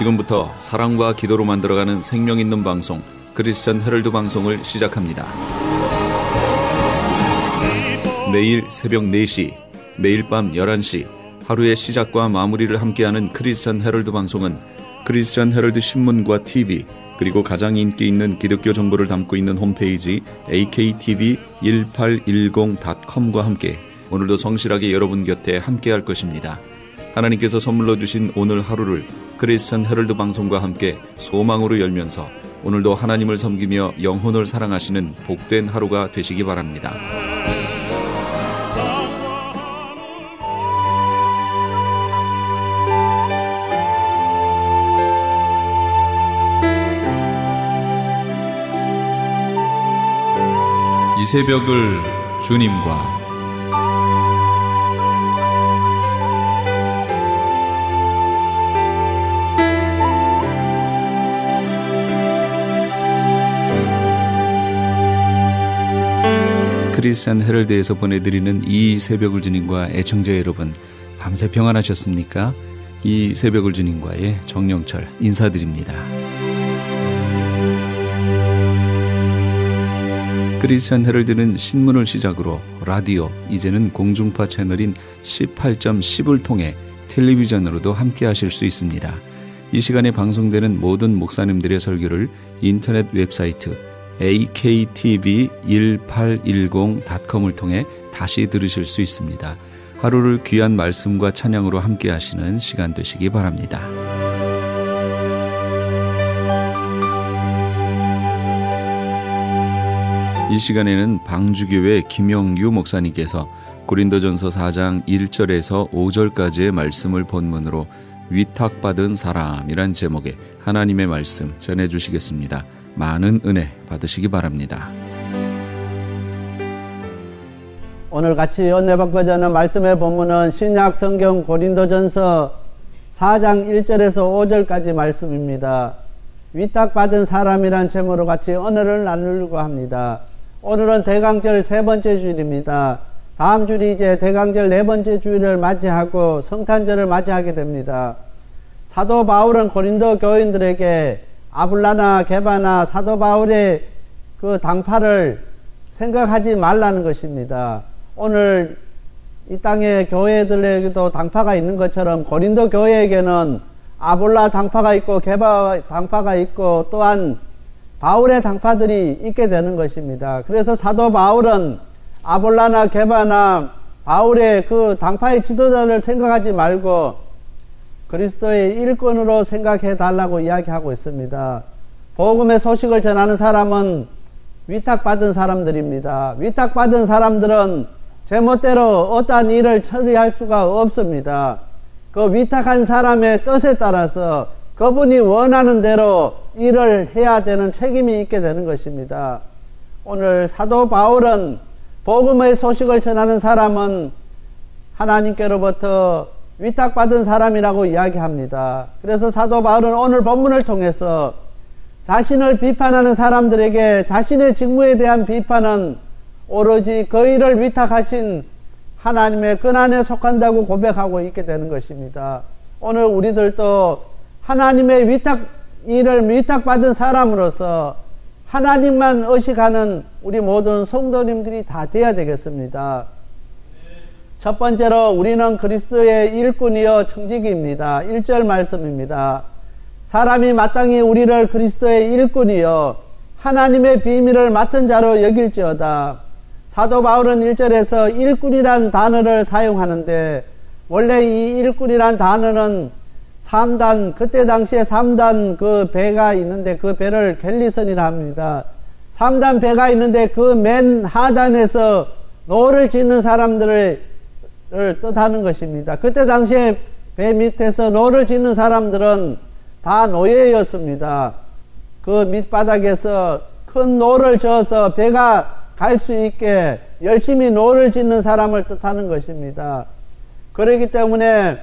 지금부터 사랑과 기도로 만들어가는 생명 있는 방송 크리스천 헤럴드 방송을 시작합니다. 매일 새벽 4시, 매일 밤 11시 하루의 시작과 마무리를 함께하는 크리스천 헤럴드 방송은 크리스천 헤럴드 신문과 TV 그리고 가장 인기 있는 기독교 정보를 담고 있는 홈페이지 aktv1810.com과 함께 오늘도 성실하게 여러분 곁에 함께할 것입니다. 하나님께서 선물로 주신 오늘 하루를 크리스천 헤럴드 방송과 함께 소망으로 열면서 오늘도 하나님을 섬기며 영혼을 사랑하시는 복된 하루가 되시기 바랍니다. 이 새벽을 주님과 크리스찬 헤럴드에서 보내드리는 이 새벽을 주님과 애청자 여러분 밤새 평안하셨습니까? 이 새벽을 주님과의 정영철 인사드립니다. 크리스찬 헤럴드는 신문을 시작으로 라디오, 이제는 공중파 채널인 18.10을 통해 텔레비전으로도 함께 하실 수 있습니다. 이 시간에 방송되는 모든 목사님들의 설교를 인터넷 웹사이트 aktv1810.com을 통해 다시 들으실 수 있습니다. 하루를 귀한 말씀과 찬양으로 함께 하시는 시간 되시기 바랍니다. 이 시간에는 방주교회 김영유 목사님께서 고린도전서 4장 1절에서 5절까지의 말씀을 본문으로 위탁받은 사람이란 제목의 하나님의 말씀 전해 주시겠습니다. 많은 은혜 받으시기 바랍니다. 오늘 같이 연내받고 자는 말씀의 본문은 신약 성경 고린도전서 4장 1절에서 5절까지 말씀입니다. 위탁받은 사람이란 제목으로 같이 언어를 나누려고 합니다. 오늘은 대강절 세 번째 주일입니다. 다음 주일이 이제 대강절 네 번째 주일을 맞이하고 성탄절을 맞이하게 됩니다. 사도 바울은 고린도 교인들에게 아블라나 게바나 사도 바울의 그 당파를 생각하지 말라는 것입니다. 오늘 이 땅의 교회들에게도 당파가 있는 것처럼 고린도 교회에게는 아볼라 당파가 있고 게바 당파가 있고 또한 바울의 당파들이 있게 되는 것입니다. 그래서 사도 바울은 아볼라나 게바나 바울의 그 당파의 지도자를 생각하지 말고 그리스도의 일꾼으로 생각해 달라고 이야기하고 있습니다. 복음의 소식을 전하는 사람은 위탁받은 사람들입니다. 위탁받은 사람들은 제멋대로 어떠한 일을 처리할 수가 없습니다. 그 위탁한 사람의 뜻에 따라서 그분이 원하는 대로 일을 해야 되는 책임이 있게 되는 것입니다. 오늘 사도 바울은 복음의 소식을 전하는 사람은 하나님께로부터 위탁받은 사람이라고 이야기합니다. 그래서 사도 바울은 오늘 본문을 통해서 자신을 비판하는 사람들에게 자신의 직무에 대한 비판은 오로지 그 일을 위탁하신 하나님의 근한에 속한다고 고백하고 있게 되는 것입니다. 오늘 우리들도 하나님의 위탁, 일을 위탁받은 사람으로서 하나님만 의식하는 우리 모든 성도님들이 다 되어야 되겠습니다. 첫 번째로 우리는 그리스도의 일꾼이요 청지기입니다. 1절 말씀입니다. 사람이 마땅히 우리를 그리스도의 일꾼이요 하나님의 비밀을 맡은 자로 여길지어다. 사도 바울은 1절에서 일꾼이란 단어를 사용하는데 원래 이 일꾼이란 단어는 3단 그때 당시에 3단 그 배가 있는데 그 배를 갤리선이라 합니다. 3단 배가 있는데 그 맨 하단에서 노를 젓는 사람들을 뜻하는 것입니다. 그때 당시에 배 밑에서 노를 젓는 사람들은 다 노예였습니다. 그 밑바닥에서 큰 노를 저어서 배가 갈 수 있게 열심히 노를 젓는 사람을 뜻하는 것입니다. 그렇기 때문에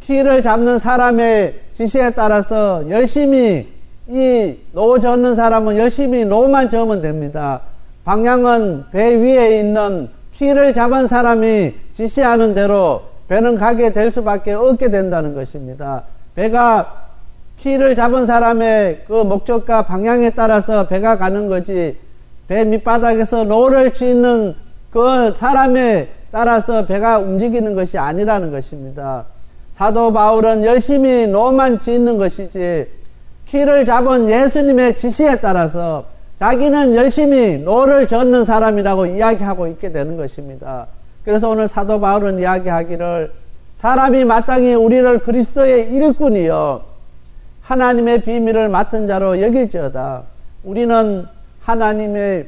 키를 잡는 사람의 지시에 따라서 열심히 이 노 젓는 사람은 열심히 노만 저으면 됩니다. 방향은 배 위에 있는 키를 잡은 사람이 지시하는 대로 배는 가게 될 수밖에 없게 된다는 것입니다. 배가 키를 잡은 사람의 그 목적과 방향에 따라서 배가 가는 거지 배 밑바닥에서 노를 젓는 그 사람에 따라서 배가 움직이는 것이 아니라는 것입니다. 사도 바울은 열심히 노만 젓는 것이지 키를 잡은 예수님의 지시에 따라서 자기는 열심히 노를 젓는 사람이라고 이야기하고 있게 되는 것입니다. 그래서 오늘 사도 바울은 이야기하기를 사람이 마땅히 우리를 그리스도의 일꾼이요 하나님의 비밀을 맡은 자로 여길지어다. 우리는 하나님의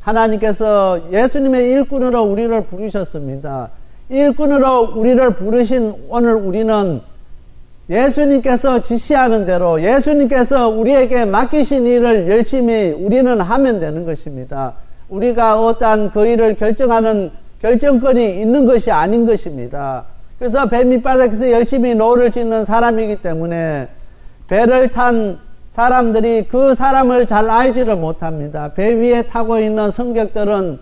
하나님께서 예수님의 일꾼으로 우리를 부르셨습니다. 일꾼으로 우리를 부르신 오늘 우리는 예수님께서 지시하는 대로 예수님께서 우리에게 맡기신 일을 열심히 우리는 하면 되는 것입니다. 우리가 어떠한 그 일을 결정하는 결정권이 있는 것이 아닌 것입니다. 그래서 배 밑바닥에서 열심히 노를 젓는 사람이기 때문에 배를 탄 사람들이 그 사람을 잘 알지를 못합니다. 배 위에 타고 있는 승객들은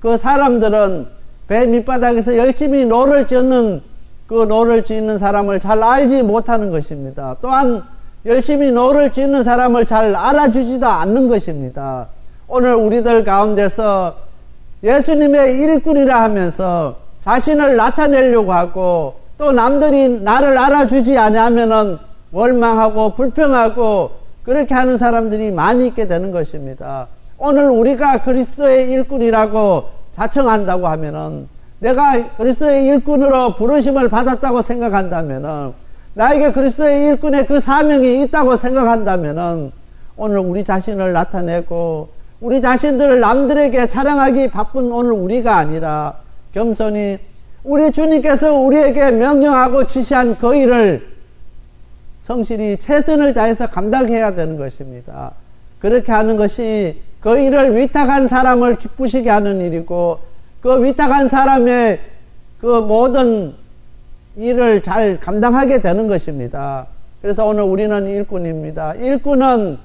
그 사람들은 배 밑바닥에서 열심히 노를 젓는 그 노를 젓는 사람을 잘 알지 못하는 것입니다. 또한 열심히 노를 젓는 사람을 잘 알아주지도 않는 것입니다. 오늘 우리들 가운데서 예수님의 일꾼이라 하면서 자신을 나타내려고 하고 또 남들이 나를 알아주지 않으면은 원망하고 불평하고 그렇게 하는 사람들이 많이 있게 되는 것입니다. 오늘 우리가 그리스도의 일꾼이라고 자청한다고 하면은 내가 그리스도의 일꾼으로 부르심을 받았다고 생각한다면은 나에게 그리스도의 일꾼의 그 사명이 있다고 생각한다면은 오늘 우리 자신을 나타내고 우리 자신들을 남들에게 자랑하기 바쁜 오늘 우리가 아니라 겸손히 우리 주님께서 우리에게 명령하고 지시한 그 일을 성실히 최선을 다해서 감당해야 되는 것입니다. 그렇게 하는 것이 그 일을 위탁한 사람을 기쁘시게 하는 일이고 그 위탁한 사람의 그 모든 일을 잘 감당하게 되는 것입니다. 그래서 오늘 우리는 일꾼입니다. 일꾼은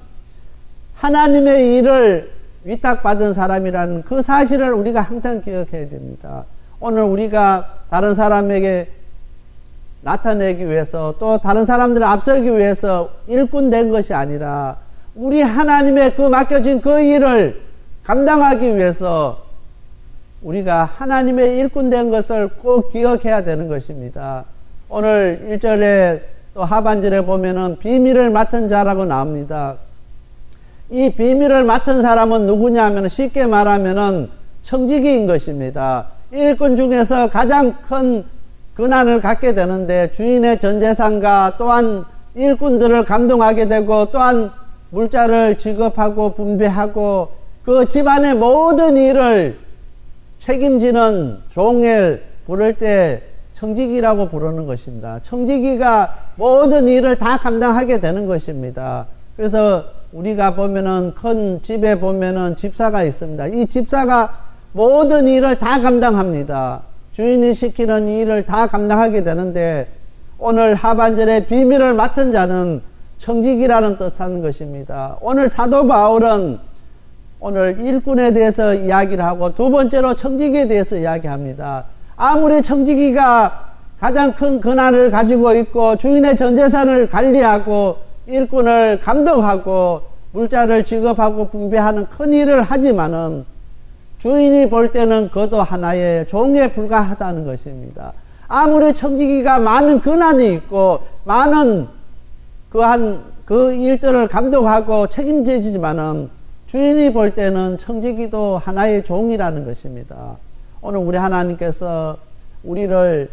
하나님의 일을 위탁받은 사람이라는 그 사실을 우리가 항상 기억해야 됩니다. 오늘 우리가 다른 사람에게 나타내기 위해서 또 다른 사람들을 앞서기 위해서 일꾼 된 것이 아니라 우리 하나님의 그 맡겨진 그 일을 감당하기 위해서 우리가 하나님의 일꾼 된 것을 꼭 기억해야 되는 것입니다. 오늘 1절에 또 하반절에 보면은 비밀을 맡은 자라고 나옵니다. 이 비밀을 맡은 사람은 누구냐 하면 쉽게 말하면은 청지기인 것입니다. 일꾼 중에서 가장 큰 근한을 갖게 되는데 주인의 전재산과 또한 일꾼들을 감동하게 되고 또한 물자를 지급하고 분배하고 그 집안의 모든 일을 책임지는 종을 부를 때 청지기라고 부르는 것입니다. 청지기가 모든 일을 다 감당하게 되는 것입니다. 그래서 우리가 보면은 큰 집에 보면은 집사가 있습니다. 이 집사가 모든 일을 다 감당합니다. 주인이 시키는 일을 다 감당하게 되는데 오늘 하반절에 비밀을 맡은 자는 청직이라는 뜻하는 것입니다. 오늘 사도 바울은 오늘 일꾼에 대해서 이야기를 하고 두 번째로 청지기에 대해서 이야기합니다. 아무리 청지기가 가장 큰 권한을 가지고 있고 주인의 전 재산을 관리하고 일꾼을 감독하고 물자를 지급하고 분배하는 큰 일을 하지만은 주인이 볼 때는 그도 하나의 종에 불과하다는 것입니다. 아무리 청지기가 많은 권한이 있고 많은 그한 그 일들을 감독하고 책임지지만은 주인이 볼 때는 청지기도 하나의 종이라는 것입니다. 오늘 우리 하나님께서 우리를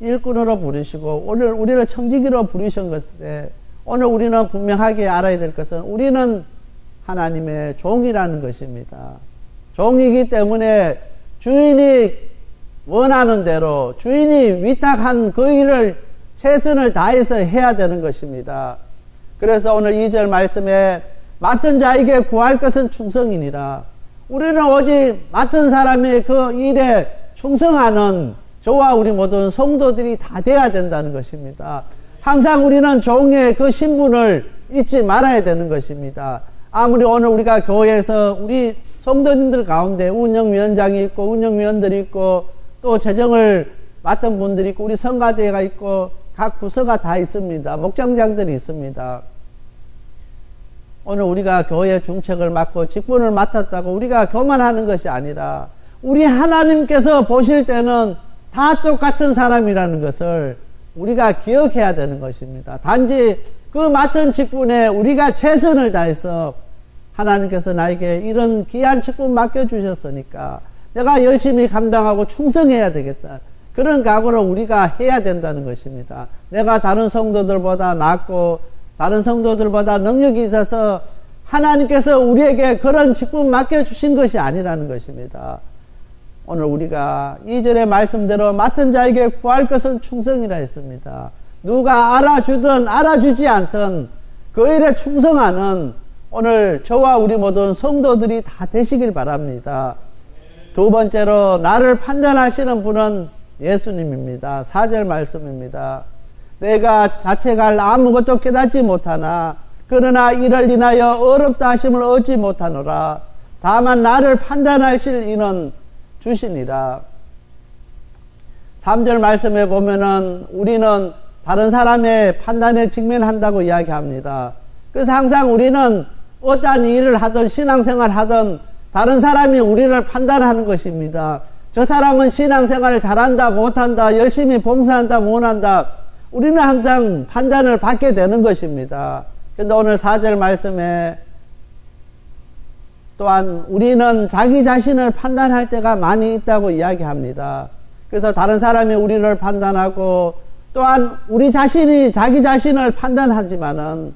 일꾼으로 부르시고 오늘 우리를 청지기로 부르신 것에 오늘 우리는 분명하게 알아야 될 것은 우리는 하나님의 종이라는 것입니다. 종이기 때문에 주인이 원하는 대로 주인이 위탁한 그 일을 최선을 다해서 해야 되는 것입니다. 그래서 오늘 2절 말씀에 맡은 자에게 구할 것은 충성이니라. 우리는 오직 맡은 사람의 그 일에 충성하는 저와 우리 모든 성도들이 다 돼야 된다는 것입니다. 항상 우리는 종의 그 신분을 잊지 말아야 되는 것입니다. 아무리 오늘 우리가 교회에서 우리 성도님들 가운데 운영위원장이 있고 운영위원들이 있고 또 재정을 맡은 분들이 있고 우리 성가대가 있고 각 부서가 다 있습니다. 목장장들이 있습니다. 오늘 우리가 교회 중책을 맡고 직분을 맡았다고 우리가 교만하는 것이 아니라 우리 하나님께서 보실 때는 다 똑같은 사람이라는 것을 우리가 기억해야 되는 것입니다. 단지 그 맡은 직분에 우리가 최선을 다해서 하나님께서 나에게 이런 귀한 직분 맡겨주셨으니까 내가 열심히 감당하고 충성해야 되겠다. 그런 각오를 우리가 해야 된다는 것입니다. 내가 다른 성도들보다 낫고 다른 성도들보다 능력이 있어서 하나님께서 우리에게 그런 직분 맡겨주신 것이 아니라는 것입니다. 오늘 우리가 이절의 말씀대로 맡은 자에게 구할 것은 충성이라 했습니다. 누가 알아주든 알아주지 않든 그 일에 충성하는 오늘 저와 우리 모든 성도들이 다 되시길 바랍니다. 두 번째로 나를 판단하시는 분은 예수님입니다. 4절 말씀입니다. 내가 자책할 아무것도 깨닫지 못하나 그러나 이를 인하여 어렵다 하심을 얻지 못하노라. 다만 나를 판단하실 이는 주시니라. 3절 말씀에 보면은 우리는 다른 사람의 판단에 직면한다고 이야기합니다. 그래서 항상 우리는 어떠한 일을 하든 신앙생활 하든 다른 사람이 우리를 판단하는 것입니다. 저 사람은 신앙생활을 잘한다, 못한다, 열심히 봉사한다, 못한다. 우리는 항상 판단을 받게 되는 것입니다. 근데 오늘 4절 말씀에 또한 우리는 자기 자신을 판단할 때가 많이 있다고 이야기합니다. 그래서 다른 사람이 우리를 판단하고 또한 우리 자신이 자기 자신을 판단하지만은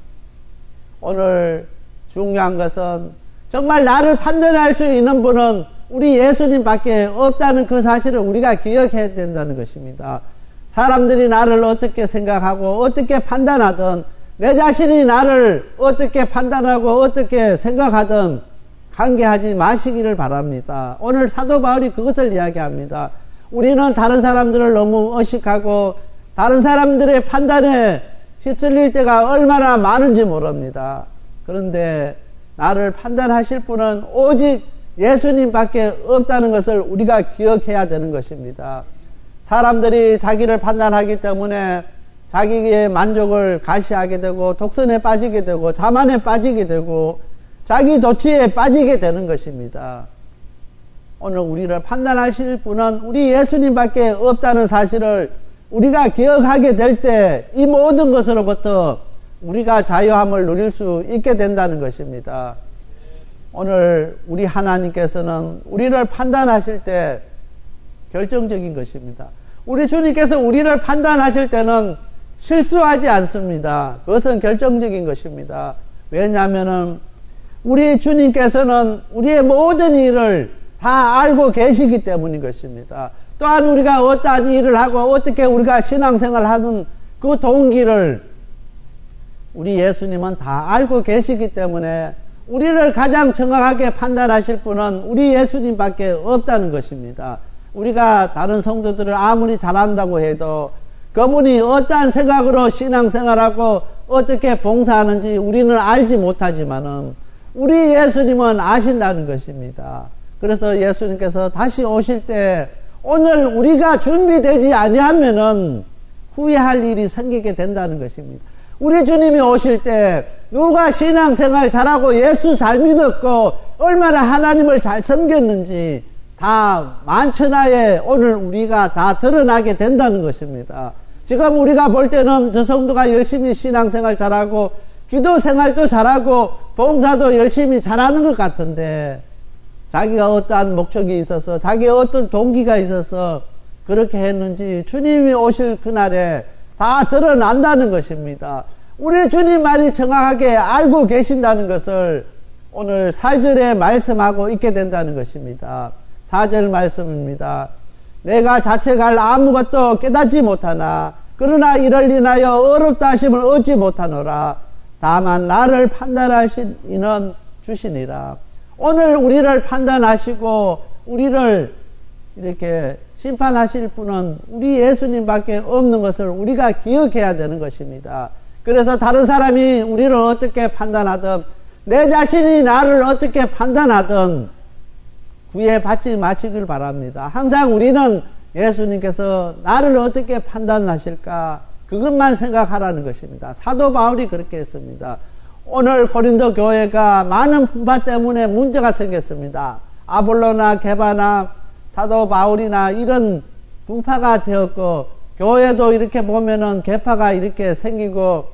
오늘 중요한 것은 정말 나를 판단할 수 있는 분은 우리 예수님밖에 없다는 그 사실을 우리가 기억해야 된다는 것입니다. 사람들이 나를 어떻게 생각하고 어떻게 판단하든 내 자신이 나를 어떻게 판단하고 어떻게 생각하든 관계하지 마시기를 바랍니다. 오늘 사도 바울이 그것을 이야기합니다. 우리는 다른 사람들을 너무 의식하고 다른 사람들의 판단에 휩쓸릴 때가 얼마나 많은지 모릅니다. 그런데 나를 판단하실 분은 오직 예수님밖에 없다는 것을 우리가 기억해야 되는 것입니다. 사람들이 자기를 판단하기 때문에 자기의 만족을 가시하게 되고 독선에 빠지게 되고 자만에 빠지게 되고 자기 도취에 빠지게 되는 것입니다. 오늘 우리를 판단하실 분은 우리 예수님밖에 없다는 사실을 우리가 기억하게 될 때 이 모든 것으로부터 우리가 자유함을 누릴 수 있게 된다는 것입니다. 오늘 우리 하나님께서는 우리를 판단하실 때 결정적인 것입니다. 우리 주님께서 우리를 판단하실 때는 실수하지 않습니다. 그것은 결정적인 것입니다. 왜냐하면 우리 주님께서는 우리의 모든 일을 다 알고 계시기 때문인 것입니다. 또한 우리가 어떠한 일을 하고 어떻게 우리가 신앙생활을 하는 그 동기를 우리 예수님은 다 알고 계시기 때문에 우리를 가장 정확하게 판단하실 분은 우리 예수님밖에 없다는 것입니다. 우리가 다른 성도들을 아무리 잘한다고 해도 그분이 어떠한 생각으로 신앙생활하고 어떻게 봉사하는지 우리는 알지 못하지만은 우리 예수님은 아신다는 것입니다. 그래서 예수님께서 다시 오실 때 오늘 우리가 준비되지 아니하면은 후회할 일이 생기게 된다는 것입니다. 우리 주님이 오실 때 누가 신앙생활 잘하고 예수 잘 믿었고 얼마나 하나님을 잘 섬겼는지 다 만천하에 오늘 우리가 다 드러나게 된다는 것입니다. 지금 우리가 볼 때는 저 성도가 열심히 신앙생활 잘하고 기도 생활도 잘하고 봉사도 열심히 잘하는 것 같은데 자기가 어떠한 목적이 있어서 자기가 어떤 동기가 있어서 그렇게 했는지 주님이 오실 그날에 다 드러난다는 것입니다. 우리 주님 말이 정확하게 알고 계신다는 것을 오늘 4절에 말씀하고 있게 된다는 것입니다. 4절 말씀입니다. 내가 자책할 아무것도 깨닫지 못하나 그러나 이를 인하여 어렵다 하심을 얻지 못하노라. 다만 나를 판단하신 이는 주시니라. 오늘 우리를 판단하시고 우리를 이렇게 심판하실 분은 우리 예수님밖에 없는 것을 우리가 기억해야 되는 것입니다. 그래서 다른 사람이 우리를 어떻게 판단하든 내 자신이 나를 어떻게 판단하든 구애받지 마시길 바랍니다. 항상 우리는 예수님께서 나를 어떻게 판단하실까? 그 그것만 생각하라는 것입니다. 사도 바울이 그렇게 했습니다. 오늘 고린도 교회가 많은 분파 때문에 문제가 생겼습니다. 아볼로나 게바나 사도 바울이나 이런 분파가 되었고 교회도 이렇게 보면은 개파가 이렇게 생기고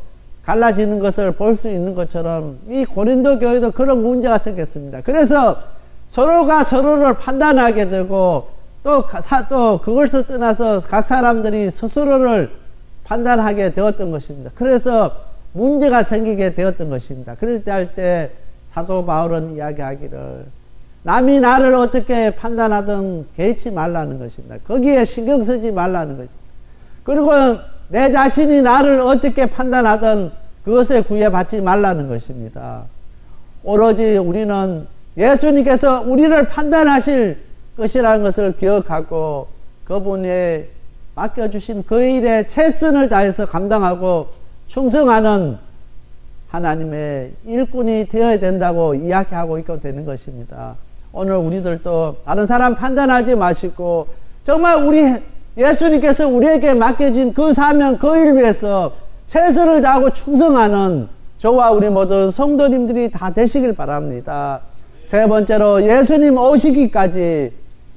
갈라지는 것을 볼 수 있는 것처럼 이 고린도 교회도 그런 문제가 생겼습니다. 그래서 서로가 서로를 판단하게 되고 또, 또 그것을 떠나서 각 사람들이 스스로를 판단하게 되었던 것입니다. 그래서 문제가 생기게 되었던 것입니다. 그럴 때 할 때 사도 바울은 이야기하기를 남이 나를 어떻게 판단하든 개의치 말라는 것입니다. 거기에 신경 쓰지 말라는 것입니다. 그리고 내 자신이 나를 어떻게 판단하든 그것에 구애받지 말라는 것입니다. 오로지 우리는 예수님께서 우리를 판단하실 것이라는 것을 기억하고 그분에 맡겨주신 그 일에 최선을 다해서 감당하고 충성하는 하나님의 일꾼이 되어야 된다고 이야기하고 있고 되는 것입니다. 오늘 우리들도 다른 사람 판단하지 마시고 정말 우리 예수님께서 우리에게 맡겨진 그 사명 그 일 위해서 최선을 다하고 충성하는 저와 우리 모든 성도님들이 다 되시길 바랍니다. 세 번째로 예수님 오시기까지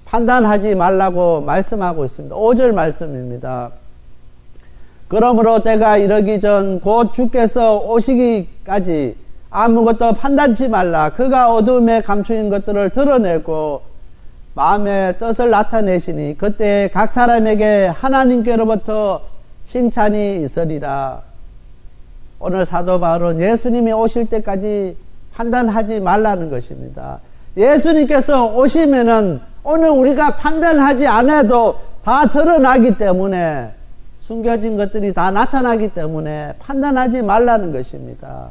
판단하지 말라고 말씀하고 있습니다. 5절 말씀입니다. 그러므로 때가 이르기 전 곧 주께서 오시기까지 아무것도 판단치 말라. 그가 어둠에 감추인 것들을 드러내고 마음의 뜻을 나타내시니 그때 각 사람에게 하나님께로부터 칭찬이 있으리라. 오늘 사도 바울은 예수님이 오실 때까지 판단하지 말라는 것입니다. 예수님께서 오시면은 오늘 우리가 판단하지 않아도 다 드러나기 때문에 숨겨진 것들이 다 나타나기 때문에 판단하지 말라는 것입니다.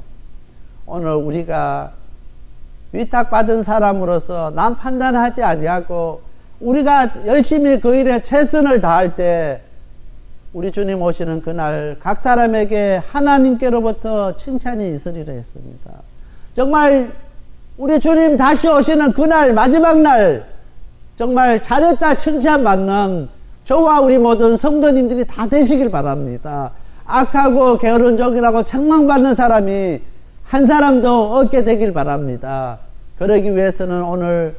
오늘 우리가 위탁받은 사람으로서 남 판단하지 아니하고 우리가 열심히 그 일에 최선을 다할 때 우리 주님 오시는 그날 각 사람에게 하나님께로부터 칭찬이 있으리라 했습니다. 정말 우리 주님 다시 오시는 그날 마지막 날 정말 잘했다 칭찬받는 저와 우리 모든 성도님들이 다 되시길 바랍니다. 악하고 게으른 종이라고 책망받는 사람이 한 사람도 없게 되길 바랍니다. 그러기 위해서는 오늘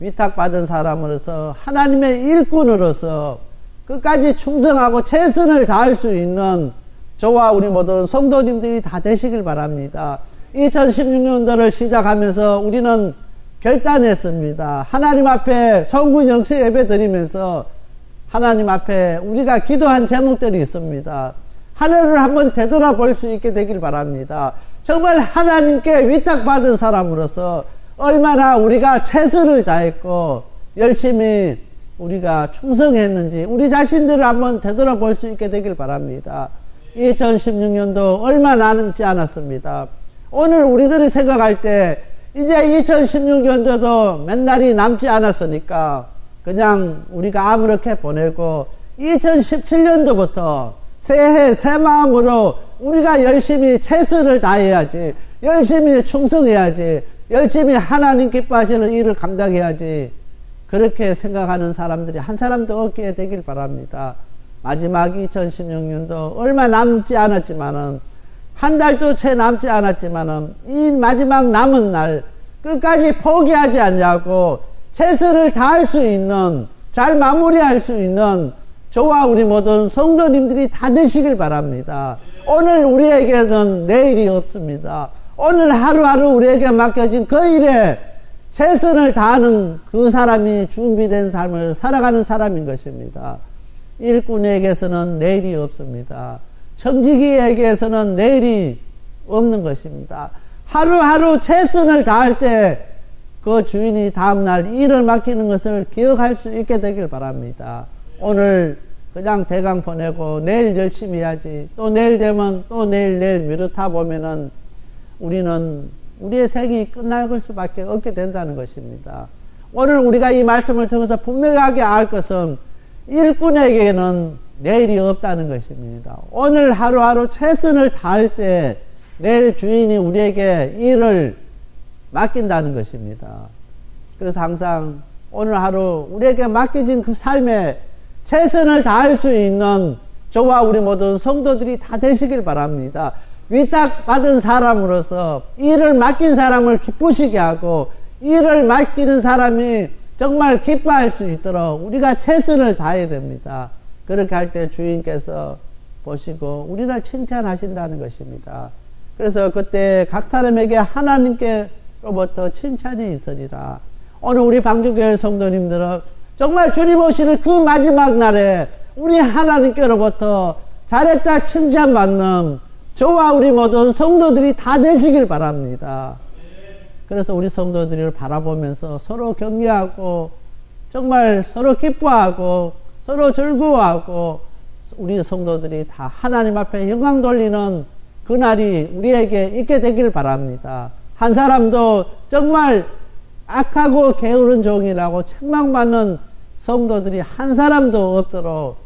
위탁받은 사람으로서 하나님의 일꾼으로서 끝까지 충성하고 최선을 다할 수 있는 저와 우리 모든 성도님들이 다 되시길 바랍니다. 2016년도를 시작하면서 우리는 결단했습니다. 하나님 앞에 성군 영시 예배 드리면서 하나님 앞에 우리가 기도한 제목들이 있습니다. 하늘을 한번 되돌아볼 수 있게 되길 바랍니다. 정말 하나님께 위탁받은 사람으로서 얼마나 우리가 최선을 다했고 열심히 우리가 충성했는지 우리 자신들을 한번 되돌아볼 수 있게 되길 바랍니다. 2016년도 얼마 남지 않았습니다. 오늘 우리들이 생각할 때 이제 2016년도도 몇 날이 남지 않았으니까 그냥 우리가 아무렇게 보내고 2017년도부터 새해 새 마음으로 우리가 열심히 최선을 다해야지 열심히 충성해야지 열심히 하나님 기뻐하시는 일을 감당해야지 그렇게 생각하는 사람들이 한 사람도 없게 되길 바랍니다. 마지막 2016년도 얼마 남지 않았지만은 한 달도 채 남지 않았지만은 이 마지막 남은 날 끝까지 포기하지 않냐고 최선을 다할 수 있는 잘 마무리할 수 있는 저와 우리 모든 성도님들이 다 되시길 바랍니다. 오늘 우리에게는 내일이 없습니다. 오늘 하루하루 우리에게 맡겨진 그 일에 최선을 다하는 그 사람이 준비된 삶을 살아가는 사람인 것입니다. 일꾼에게서는 내일이 없습니다. 청지기에게서는 내일이 없는 것입니다. 하루하루 최선을 다할 때 그 주인이 다음날 일을 맡기는 것을 기억할 수 있게 되길 바랍니다. 오늘 그냥 대강 보내고 내일 열심히 해야지 또 내일 되면 또 내일 내일 미루다 보면은 우리는 우리의 생이 끝날 수밖에 없게 된다는 것입니다. 오늘 우리가 이 말씀을 통해서 분명하게 알 것은 일꾼에게는 내일이 없다는 것입니다. 오늘 하루하루 최선을 다할 때 내일 주인이 우리에게 일을 맡긴다는 것입니다. 그래서 항상 오늘 하루 우리에게 맡겨진 그 삶에 최선을 다할 수 있는 저와 우리 모든 성도들이 다 되시길 바랍니다. 위탁받은 사람으로서 일을 맡긴 사람을 기쁘시게 하고 일을 맡기는 사람이 정말 기뻐할 수 있도록 우리가 최선을 다해야 됩니다. 그렇게 할 때 주인께서 보시고 우리를 칭찬하신다는 것입니다. 그래서 그때 각 사람에게 하나님께로부터 칭찬이 있으리라. 오늘 우리 방주교회 성도님들은 정말 주님 오시는 그 마지막 날에 우리 하나님께로부터 잘했다 칭찬받는 저와 우리 모든 성도들이 다 되시길 바랍니다. 그래서 우리 성도들을 바라보면서 서로 격려하고 정말 서로 기뻐하고 서로 즐거워하고 우리 성도들이 다 하나님 앞에 영광 돌리는 그날이 우리에게 있게 되길 바랍니다. 한 사람도 정말 악하고 게으른 종이라고 책망받는 성도들이 한 사람도 없도록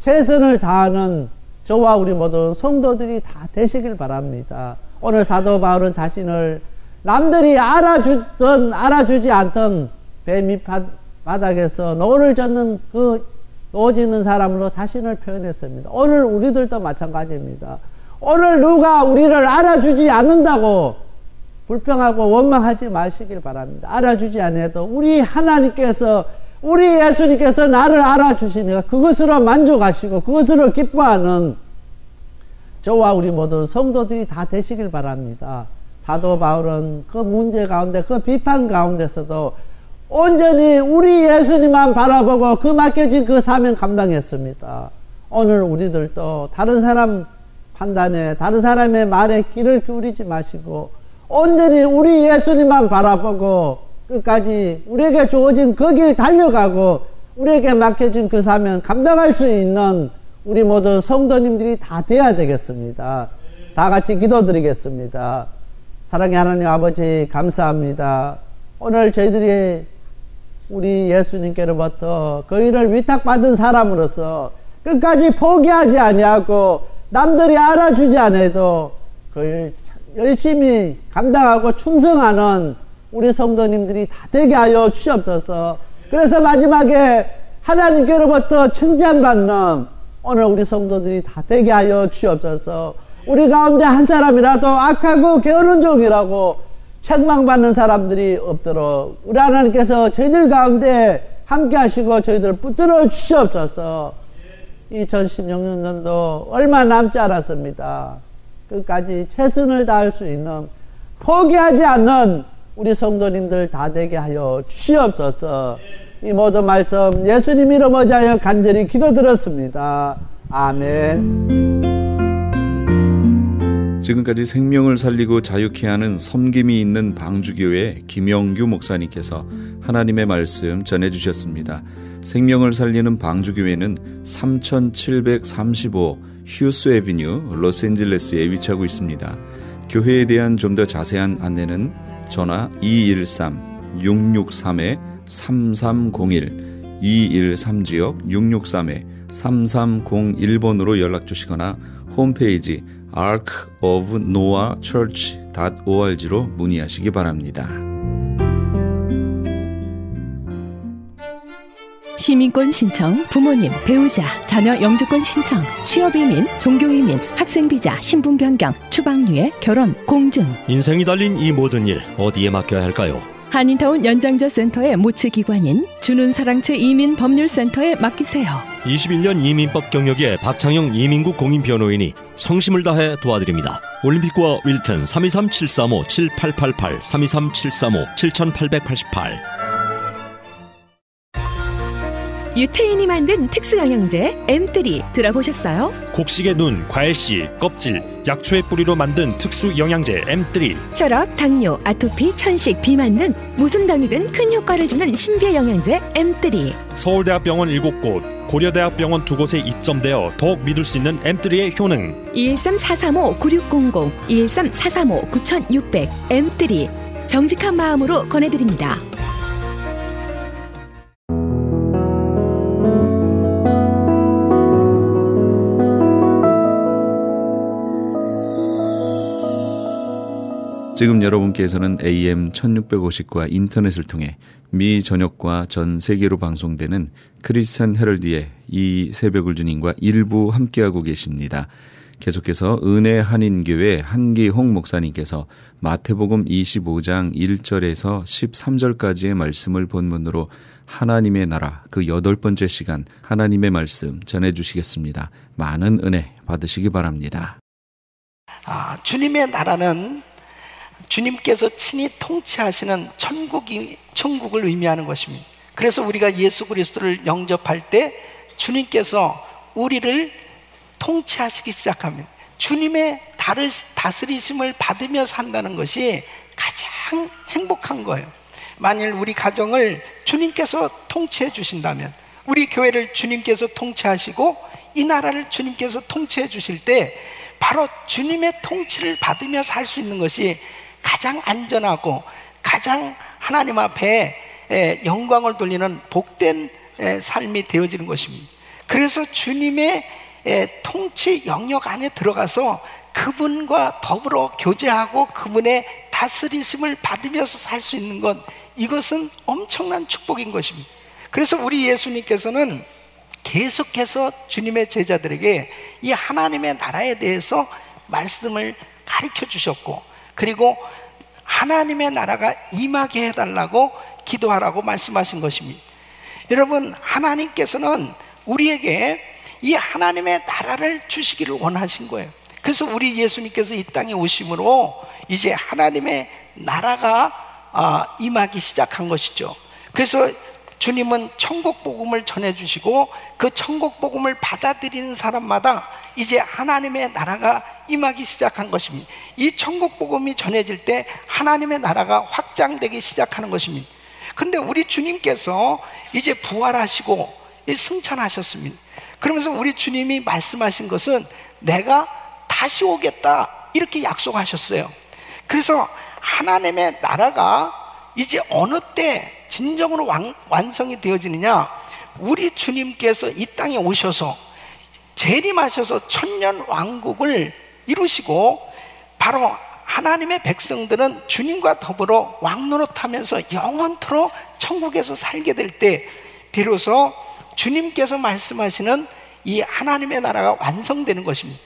최선을 다하는 저와 우리 모든 성도들이 다 되시길 바랍니다. 오늘 사도 바울은 자신을 남들이 알아주든 알아주지 않던 배 밑바닥에서 노를 젓는 그 노짓는 사람으로 자신을 표현했습니다. 오늘 우리들도 마찬가지입니다. 오늘 누가 우리를 알아주지 않는다고 불평하고 원망하지 마시길 바랍니다. 알아주지 않아도 우리 하나님께서 우리 예수님께서 나를 알아주시니까 그것으로 만족하시고 그것으로 기뻐하는 저와 우리 모든 성도들이 다 되시길 바랍니다. 사도 바울은 그 문제 가운데 그 비판 가운데서도 온전히 우리 예수님만 바라보고 그 맡겨진 그 사명 감당했습니다. 오늘 우리들도 다른 사람 판단에 다른 사람의 말에 귀를 기울이지 마시고 온전히 우리 예수님만 바라보고 끝까지 우리에게 주어진 그 길 달려가고 우리에게 맡겨진 그 사명 감당할 수 있는 우리 모든 성도님들이 다 돼야 되겠습니다. 다 같이 기도드리겠습니다. 사랑의 하나님 아버지 감사합니다. 오늘 저희들이 우리 예수님께로부터 그 일을 위탁받은 사람으로서 끝까지 포기하지 아니하고 남들이 알아주지 않아도 그 열심히 감당하고 충성하는 우리 성도님들이 다 되게 하여 주시옵소서. 그래서 마지막에 하나님께로부터 칭찬받는 오늘 우리 성도들이 다 되게 하여 주시옵소서. 우리 가운데 한 사람이라도 악하고 게으른 종이라고 책망받는 사람들이 없도록 우리 하나님께서 저희들 가운데 함께 하시고 저희들을 붙들어 주시옵소서. 2016년도 얼마 남지 않았습니다. 끝까지 최선을 다할 수 있는 포기하지 않는 우리 성도님들 다 되게 하여 주시옵소서. 이 모든 말씀 예수님 이름 어자여 간절히 기도드렸습니다. 아멘. 지금까지 생명을 살리고 자유케 하는 섬김이 있는 방주교회 김영규 목사님께서 하나님의 말씀 전해 주셨습니다. 생명을 살리는 방주교회는 3735 휴스 에비뉴 로스앤젤레스에 위치하고 있습니다. 교회에 대한 좀 더 자세한 안내는 전화 213-663-3301 213지역 663-3301번으로 연락 주시거나 홈페이지 arkofnoahchurch.org로 문의하시기 바랍니다. 시민권 신청, 부모님, 배우자, 자녀 영주권 신청, 취업이민, 종교이민, 학생비자, 신분 변경, 추방유예, 결혼, 공증. 인생이 달린 이 모든 일 어디에 맡겨야 할까요? 한인타운 연장자 센터의 모치 기관인 주는 사랑채 이민 법률센터에 맡기세요. 21년 이민법 경력의 박창영 이민국 공인 변호인이 성심을 다해 도와드립니다. 올림픽과 윌튼 323-735-7888 323-735-7888 유태인이 만든 특수 영양제 M3 들어보셨어요? 곡식의 눈, 과일씨, 껍질, 약초의 뿌리로 만든 특수 영양제 M3 혈압, 당뇨, 아토피, 천식, 비만 등 무슨 병이든 큰 효과를 주는 신비의 영양제 M3 서울대학병원 7곳, 고려대학병원 두 곳에 입점되어 더욱 믿을 수 있는 M3의 효능. 213-435-9600 213-435-9600 M3 정직한 마음으로 권해드립니다. 지금 여러분께서는 AM 1650과 인터넷을 통해 미 전역과 전 세계로 방송되는 크리스천 헤럴드의 이 새벽을 주님과 일부 함께하고 계십니다. 계속해서 은혜 한인교회 한기홍 목사님께서 마태복음 25장 1절에서 13절까지의 말씀을 본문으로 하나님의 나라 그 여덟 번째 시간 하나님의 말씀 전해 주시겠습니다. 많은 은혜 받으시기 바랍니다. 아, 주님의 나라는 주님께서 친히 통치하시는 천국이 천국을 의미하는 것입니다. 그래서 우리가 예수 그리스도를 영접할 때 주님께서 우리를 통치하시기 시작합니다. 주님의 다스리심을 받으며 산다는 것이 가장 행복한 거예요. 만일 우리 가정을 주님께서 통치해 주신다면, 우리 교회를 주님께서 통치하시고 이 나라를 주님께서 통치해 주실 때 바로 주님의 통치를 받으며 살 수 있는 것이 가장 안전하고 가장 하나님 앞에 영광을 돌리는 복된 삶이 되어지는 것입니다. 그래서 주님의 통치 영역 안에 들어가서 그분과 더불어 교제하고 그분의 다스리심을 받으면서 살 수 있는 것 이것은 엄청난 축복인 것입니다. 그래서 우리 예수님께서는 계속해서 주님의 제자들에게 이 하나님의 나라에 대해서 말씀을 가르쳐 주셨고 그리고 하나님의 나라가 임하게 해달라고 기도하라고 말씀하신 것입니다. 여러분, 하나님께서는 우리에게 이 하나님의 나라를 주시기를 원하신 거예요. 그래서 우리 예수님께서 이 땅에 오심으로 이제 하나님의 나라가 아, 임하기 시작한 것이죠. 그래서 주님은 천국 복음을 전해 주시고 그 천국 복음을 받아들이는 사람마다 이제 하나님의 나라가 임하기 시작한 것입니다. 이 천국 복음이 전해질 때 하나님의 나라가 확장되기 시작하는 것입니다. 근데 우리 주님께서 이제 부활하시고 승천하셨습니다. 그러면서 우리 주님이 말씀하신 것은 내가 다시 오겠다 이렇게 약속하셨어요. 그래서 하나님의 나라가 이제 어느 때 진정으로 완, 완성이 되어지느냐? 우리 주님께서 이 땅에 오셔서 재림하셔서 천년 왕국을 이루시고 바로 하나님의 백성들은 주님과 더불어 왕노릇하면서 영원토록 천국에서 살게 될 때 비로소 주님께서 말씀하시는 이 하나님의 나라가 완성되는 것입니다.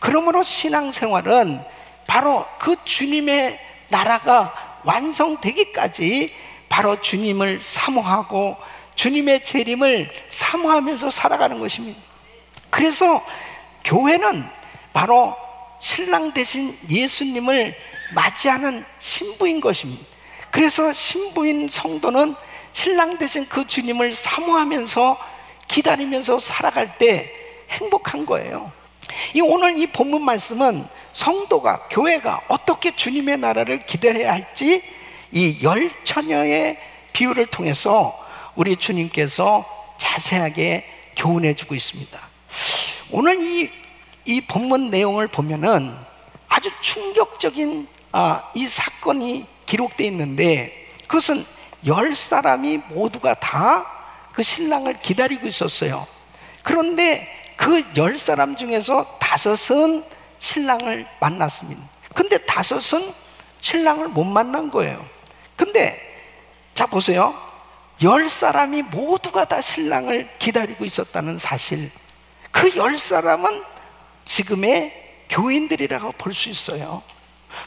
그러므로 신앙생활은 바로 그 주님의 나라가 완성되기까지 바로 주님을 사모하고 주님의 재림을 사모하면서 살아가는 것입니다. 그래서 교회는 바로 신랑 대신 예수님을 맞이하는 신부인 것입니다. 그래서 신부인 성도는 신랑 대신 그 주님을 사모하면서 기다리면서 살아갈 때 행복한 거예요. 이 오늘 이 본문 말씀은 성도가 교회가 어떻게 주님의 나라를 기다려야 할지 이 열 처녀의 비유를 통해서 우리 주님께서 자세하게 교훈해 주고 있습니다. 오늘 이, 이 본문 내용을 보면은 아주 충격적인 아, 이 사건이 기록되어 있는데 그것은 열 사람이 모두가 다 그 신랑을 기다리고 있었어요. 그런데 그 열 사람 중에서 다섯은 신랑을 만났습니다. 근데 다섯은 신랑을 못 만난 거예요. 근데 자 보세요. 열 사람이 모두가 다 신랑을 기다리고 있었다는 사실. 그 열 사람은 지금의 교인들이라고 볼 수 있어요.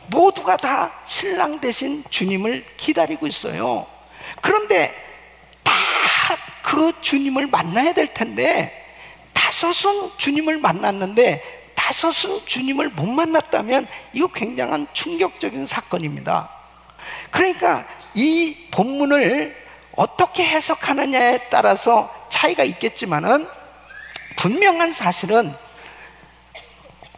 모두가 다 신랑 대신 주님을 기다리고 있어요. 그런데 다 그 주님을 만나야 될 텐데 다섯은 주님을 만났는데 다섯은 주님을 못 만났다면 이거 굉장한 충격적인 사건입니다. 그러니까 이 본문을 어떻게 해석하느냐에 따라서 차이가 있겠지만은 분명한 사실은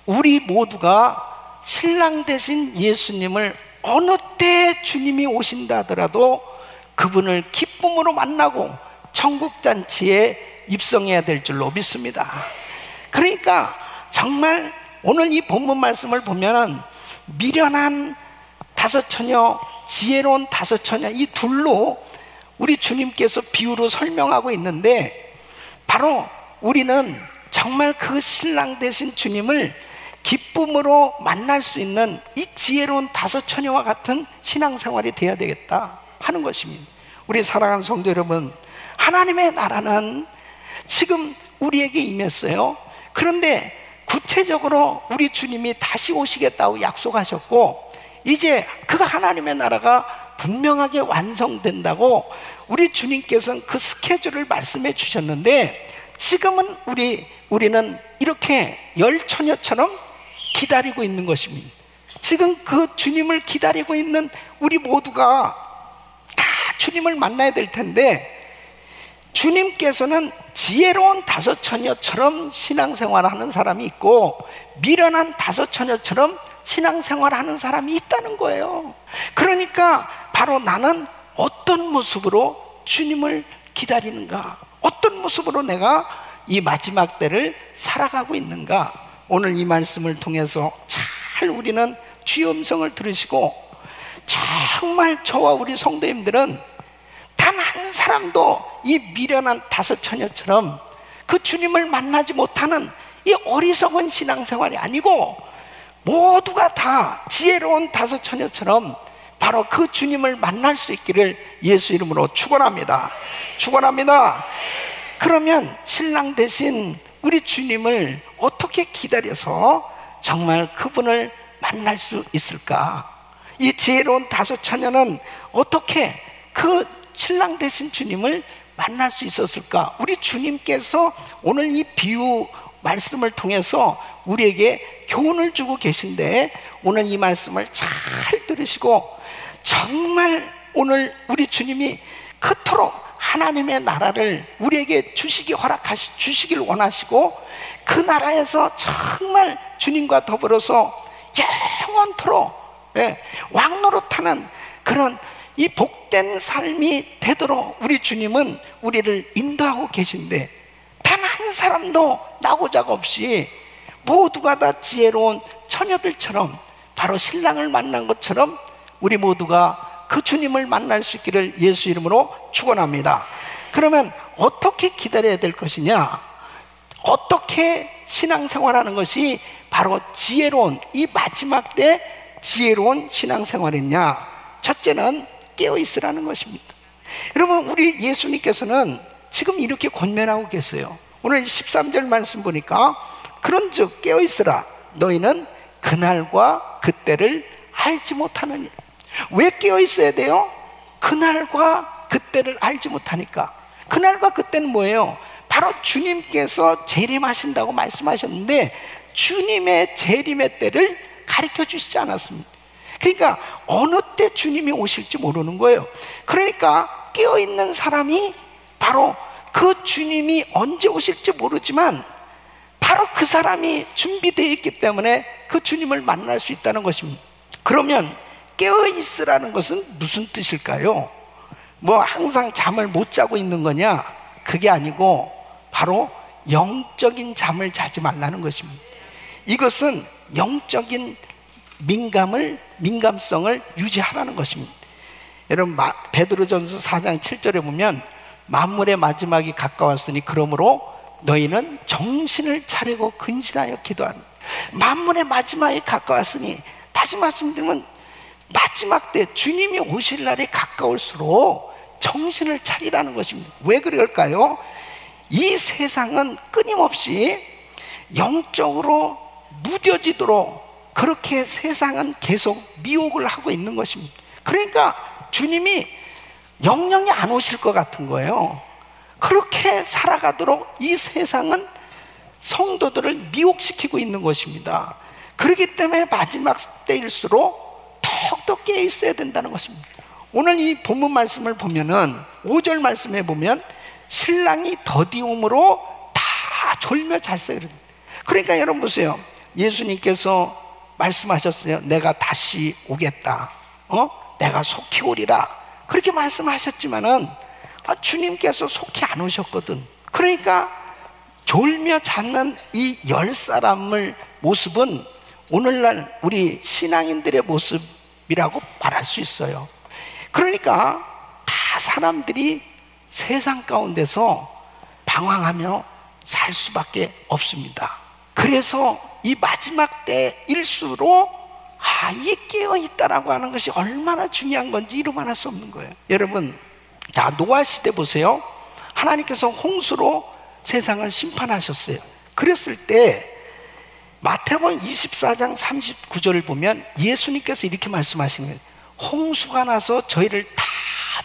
우리 모두가 신랑 대신 예수님을 어느 때 주님이 오신다 하더라도 그분을 기쁨으로 만나고 천국잔치에 입성해야 될 줄로 믿습니다. 그러니까 정말 오늘 이 본문 말씀을 보면은 미련한 다섯 처녀, 지혜로운 다섯 처녀 이 둘로 우리 주님께서 비유로 설명하고 있는데 바로 우리는 정말 그 신랑 대신 주님을 기쁨으로 만날 수 있는 이 지혜로운 다섯 처녀와 같은 신앙생활이 돼야 되겠다 하는 것입니다. 우리 사랑하는 성도 여러분, 하나님의 나라는 지금 우리에게 임했어요. 그런데 구체적으로 우리 주님이 다시 오시겠다고 약속하셨고, 이제 그가 하나님의 나라가 분명하게 완성된다고 우리 주님께서는 그 스케줄을 말씀해 주셨는데, 지금은 우리, 우리는 이렇게 열처녀처럼 기다리고 있는 것입니다. 지금 그 주님을 기다리고 있는 우리 모두가 다 주님을 만나야 될 텐데 주님께서는 지혜로운 다섯 처녀처럼 신앙생활 하는 사람이 있고 미련한 다섯 처녀처럼 신앙생활 하는 사람이 있다는 거예요. 그러니까 바로 나는 어떤 모습으로 주님을 기다리는가? 어떤 모습으로 내가 이 마지막 때를 살아가고 있는가? 오늘 이 말씀을 통해서 잘 우리는 주의 음성을 들으시고 정말 저와 우리 성도님들은 단 한 사람도 이 미련한 다섯 처녀처럼 그 주님을 만나지 못하는 이 어리석은 신앙생활이 아니고 모두가 다 지혜로운 다섯 처녀처럼 바로 그 주님을 만날 수 있기를 예수 이름으로 축원합니다. 축원합니다. 그러면 신랑 대신 우리 주님을 어떻게 기다려서 정말 그분을 만날 수 있을까? 이 지혜로운 다섯 처녀는 어떻게 그 신랑 되신 주님을 만날 수 있었을까? 우리 주님께서 오늘 이 비유 말씀을 통해서 우리에게 교훈을 주고 계신데 오늘 이 말씀을 잘 들으시고 정말 오늘 우리 주님이 그토록 하나님의 나라를 우리에게 주시기 허락하시 주시길 원하시고 그 나라에서 정말 주님과 더불어서 영원토록 예, 왕노릇하는 그런 이 복된 삶이 되도록 우리 주님은 우리를 인도하고 계신데 단 한 사람도 나고자가 없이 모두가 다 지혜로운 처녀들처럼 바로 신랑을 만난 것처럼 우리 모두가 그 주님을 만날 수 있기를 예수 이름으로 축원합니다. 그러면 어떻게 기다려야 될 것이냐? 어떻게 신앙생활하는 것이 바로 지혜로운 이 마지막 때 지혜로운 신앙생활이냐? 첫째는 깨어 있으라는 것입니다. 여러분 우리 예수님께서는 지금 이렇게 권면하고 계세요. 오늘 13절 말씀 보니까 그런즉 깨어 있으라 너희는 그날과 그때를 알지 못하느니 왜 깨어 있어야 돼요? 그날과 그때를 알지 못하니까 그날과 그때는 뭐예요? 바로 주님께서 재림하신다고 말씀하셨는데 주님의 재림의 때를 가르쳐 주시지 않았습니다. 그러니까 어느 때 주님이 오실지 모르는 거예요. 그러니까 깨어 있는 사람이 바로 그 주님이 언제 오실지 모르지만 바로 그 사람이 준비되어 있기 때문에 그 주님을 만날 수 있다는 것입니다. 그러면 깨어 있으라는 것은 무슨 뜻일까요? 뭐 항상 잠을 못 자고 있는 거냐? 그게 아니고 바로 영적인 잠을 자지 말라는 것입니다. 이것은 영적인 민감을 민감성을 유지하라는 것입니다. 여러분 베드로전서 4장 7절에 보면 만물의 마지막이 가까웠으니 그러므로 너희는 정신을 차리고 근신하여 기도하는 만물의 마지막이 가까웠으니 다시 말씀드리면 마지막 때 주님이 오실 날이 가까울수록 정신을 차리라는 것입니다. 왜 그럴까요? 이 세상은 끊임없이 영적으로 무뎌지도록 그렇게 세상은 계속 미혹을 하고 있는 것입니다. 그러니까 주님이 영영이 안 오실 것 같은 거예요. 그렇게 살아가도록 이 세상은 성도들을 미혹시키고 있는 것입니다. 그렇기 때문에 마지막 때일수록 더욱더 깨어 있어야 된다는 것입니다. 오늘 이 본문 말씀을 보면은 5절 말씀에 보면 신랑이 더디움으로 다 졸며 잤어요. 그러니까 여러분 보세요. 예수님께서 말씀하셨어요. 내가 다시 오겠다. 어? 내가 속히 오리라. 그렇게 말씀하셨지만은 아, 주님께서 속히 안 오셨거든. 그러니까 졸며 잤는 이 열 사람을 모습은 오늘날 우리 신앙인들의 모습 이라고 말할 수 있어요. 그러니까 다 사람들이 세상 가운데서 방황하며 살 수밖에 없습니다. 그래서 이 마지막 때일수록 아, 이 깨어 있다라고 하는 것이 얼마나 중요한 건지 이루 말할 수 없는 거예요. 여러분, 자 노아 시대 보세요. 하나님께서 홍수로 세상을 심판하셨어요. 그랬을 때 마태복음 24장 39절을 보면 예수님께서 이렇게 말씀하신 거예요. 홍수가 나서 저희를 다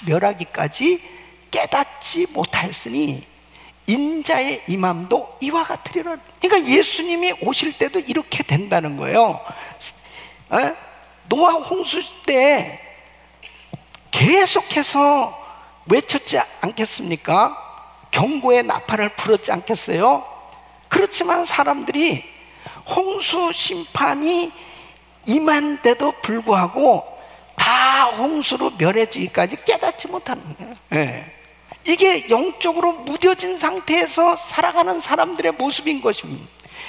멸하기까지 깨닫지 못하였으니 인자의 임함도 이와 같으리라. 그러니까 예수님이 오실 때도 이렇게 된다는 거예요. 에? 노아 홍수 때 계속해서 외쳤지 않겠습니까? 경고의 나팔을 불었지 않겠어요? 그렇지만 사람들이 홍수 심판이 임한 데도 불구하고 다 홍수로 멸해지기까지 깨닫지 못하는 거예요. 네. 이게 영적으로 무뎌진 상태에서 살아가는 사람들의 모습인 것입니다.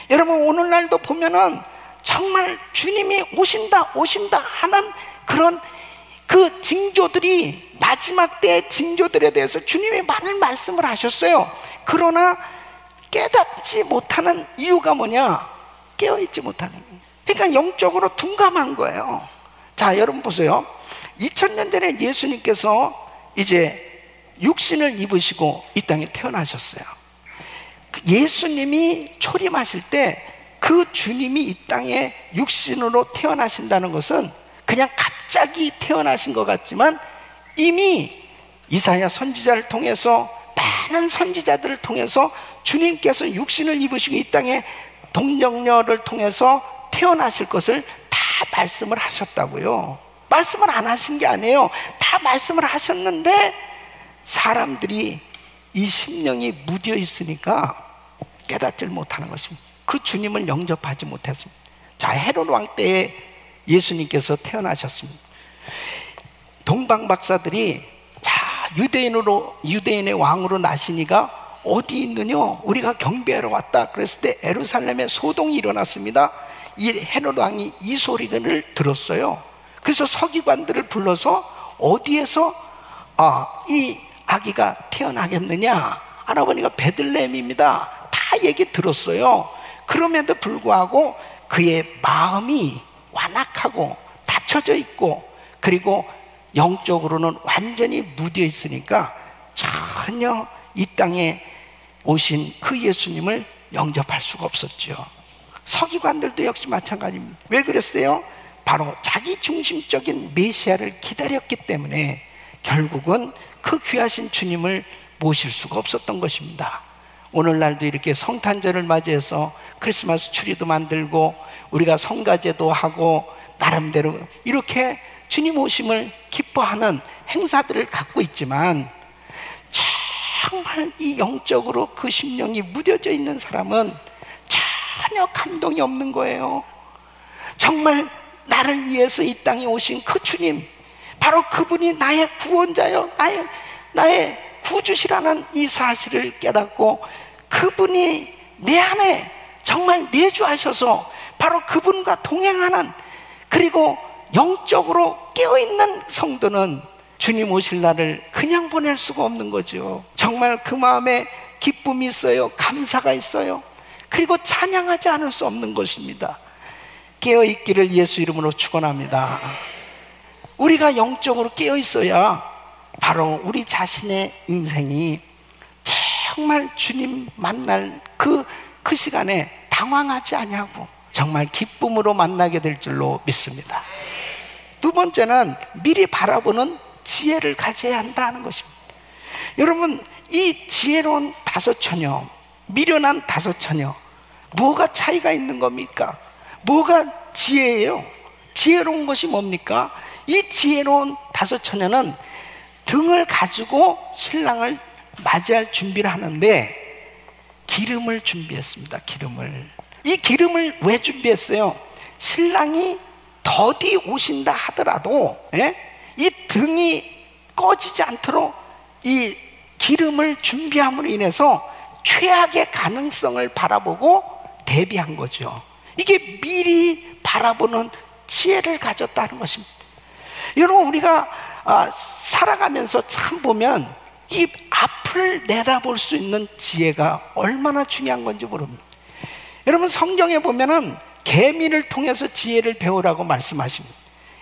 여러분 오늘날도 보면은 정말 주님이 오신다 오신다 하는 그런 그 징조들이 마지막 때의 징조들에 대해서 주님이 많은 말씀을 하셨어요. 그러나 깨닫지 못하는 이유가 뭐냐? 깨어있지 못하는. 그러니까 영적으로 둔감한 거예요. 자, 여러분 보세요. 2000년 전에 예수님께서 이제 육신을 입으시고 이 땅에 태어나셨어요. 그 예수님이 초림하실 때 그 주님이 이 땅에 육신으로 태어나신다는 것은 그냥 갑자기 태어나신 것 같지만 이미 이사야 선지자를 통해서 많은 선지자들을 통해서 주님께서 육신을 입으시고 이 땅에 동정녀를 통해서 태어나실 것을 다 말씀을 하셨다고요. 말씀을 안 하신 게 아니에요. 다 말씀을 하셨는데 사람들이 이 심령이 무뎌 있으니까 깨닫질 못하는 것입니다. 그 주님을 영접하지 못했습니다. 자, 헤롯 왕 때에 예수님께서 태어나셨습니다. 동방 박사들이 자, 유대인으로 유대인의 왕으로 나시니가 어디 있느냐? 우리가 경배하러 왔다. 그랬을 때 에루살렘에 소동이 일어났습니다. 이 헤롯 왕이 이 소리를 들었어요. 그래서 서기관들을 불러서 어디에서 아, 이 아기가 태어나겠느냐? 할아버니가 베들레헴입니다. 다 얘기 들었어요. 그럼에도 불구하고 그의 마음이 완악하고 닫혀져 있고 그리고 영적으로는 완전히 무뎌 있으니까 전혀 이 땅에 오신 그 예수님을 영접할 수가 없었죠. 서기관들도 역시 마찬가지입니다. 왜 그랬어요? 바로 자기 중심적인 메시아를 기다렸기 때문에 결국은 그 귀하신 주님을 모실 수가 없었던 것입니다. 오늘날도 이렇게 성탄절을 맞이해서 크리스마스 추리도 만들고 우리가 성가제도 하고 나름대로 이렇게 주님 오심을 기뻐하는 행사들을 갖고 있지만 정말 이 영적으로 그 심령이 무뎌져 있는 사람은 전혀 감동이 없는 거예요. 정말 나를 위해서 이 땅에 오신 그 주님, 바로 그분이 나의 구원자요, 나의 나의 구주시라는 이 사실을 깨닫고 그분이 내 안에 정말 내주하셔서 바로 그분과 동행하는 그리고 영적으로 깨어있는 성도는 주님 오실 날을 그냥 보낼 수가 없는 거죠. 정말 그 마음에 기쁨이 있어요. 감사가 있어요. 그리고 찬양하지 않을 수 없는 것입니다. 깨어 있기를 예수 이름으로 축원합니다. 우리가 영적으로 깨어 있어야 바로 우리 자신의 인생이 정말 주님 만날 그, 그 시간에 당황하지 아니하고 정말 기쁨으로 만나게 될 줄로 믿습니다. 두 번째는 미리 바라보는 지혜를 가져야 한다는 것입니다. 여러분, 이 지혜로운 다섯 처녀, 미련한 다섯 처녀, 뭐가 차이가 있는 겁니까? 뭐가 지혜예요? 지혜로운 것이 뭡니까? 이 지혜로운 다섯 처녀는 등을 가지고 신랑을 맞이할 준비를 하는데 기름을 준비했습니다. 기름을. 이 기름을 왜 준비했어요? 신랑이 더디 오신다 하더라도 예? 이 등이 꺼지지 않도록 이 기름을 준비함으로 인해서 최악의 가능성을 바라보고 대비한 거죠. 이게 미리 바라보는 지혜를 가졌다는 것입니다. 여러분 우리가 아, 살아가면서 참 보면 이 앞을 내다볼 수 있는 지혜가 얼마나 중요한 건지 모릅니다. 여러분 성경에 보면은 개미를 통해서 지혜를 배우라고 말씀하십니다.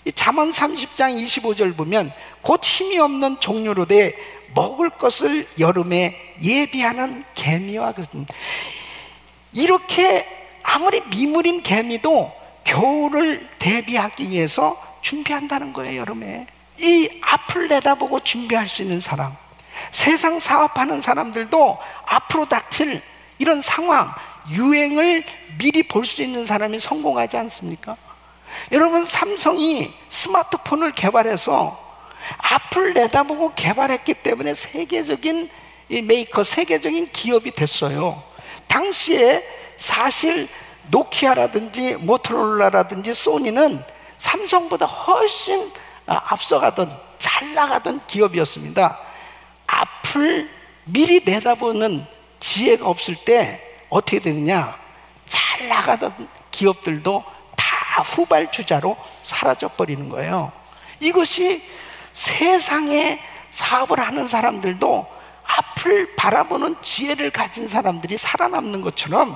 이 잠언 30장 25절 보면 곧 힘이 없는 종류로 돼 먹을 것을 여름에 예비하는 개미와 같은 이렇게 아무리 미물인 개미도 겨울을 대비하기 위해서 준비한다는 거예요, 여름에. 이 앞을 내다보고 준비할 수 있는 사람. 세상 사업하는 사람들도 앞으로 닥칠 이런 상황, 유행을 미리 볼 수 있는 사람이 성공하지 않습니까? 여러분, 삼성이 스마트폰을 개발해서 앞을 내다보고 개발했기 때문에 세계적인 이 메이커, 세계적인 기업이 됐어요. 당시에 사실 노키아라든지 모토로라라든지 소니는 삼성보다 훨씬 앞서가던 잘 나가던 기업이었습니다. 앞을 미리 내다보는 지혜가 없을 때 어떻게 되느냐? 잘 나가던 기업들도 다 후발주자로 사라져 버리는 거예요. 이것이 세상에 사업을 하는 사람들도 앞을 바라보는 지혜를 가진 사람들이 살아남는 것처럼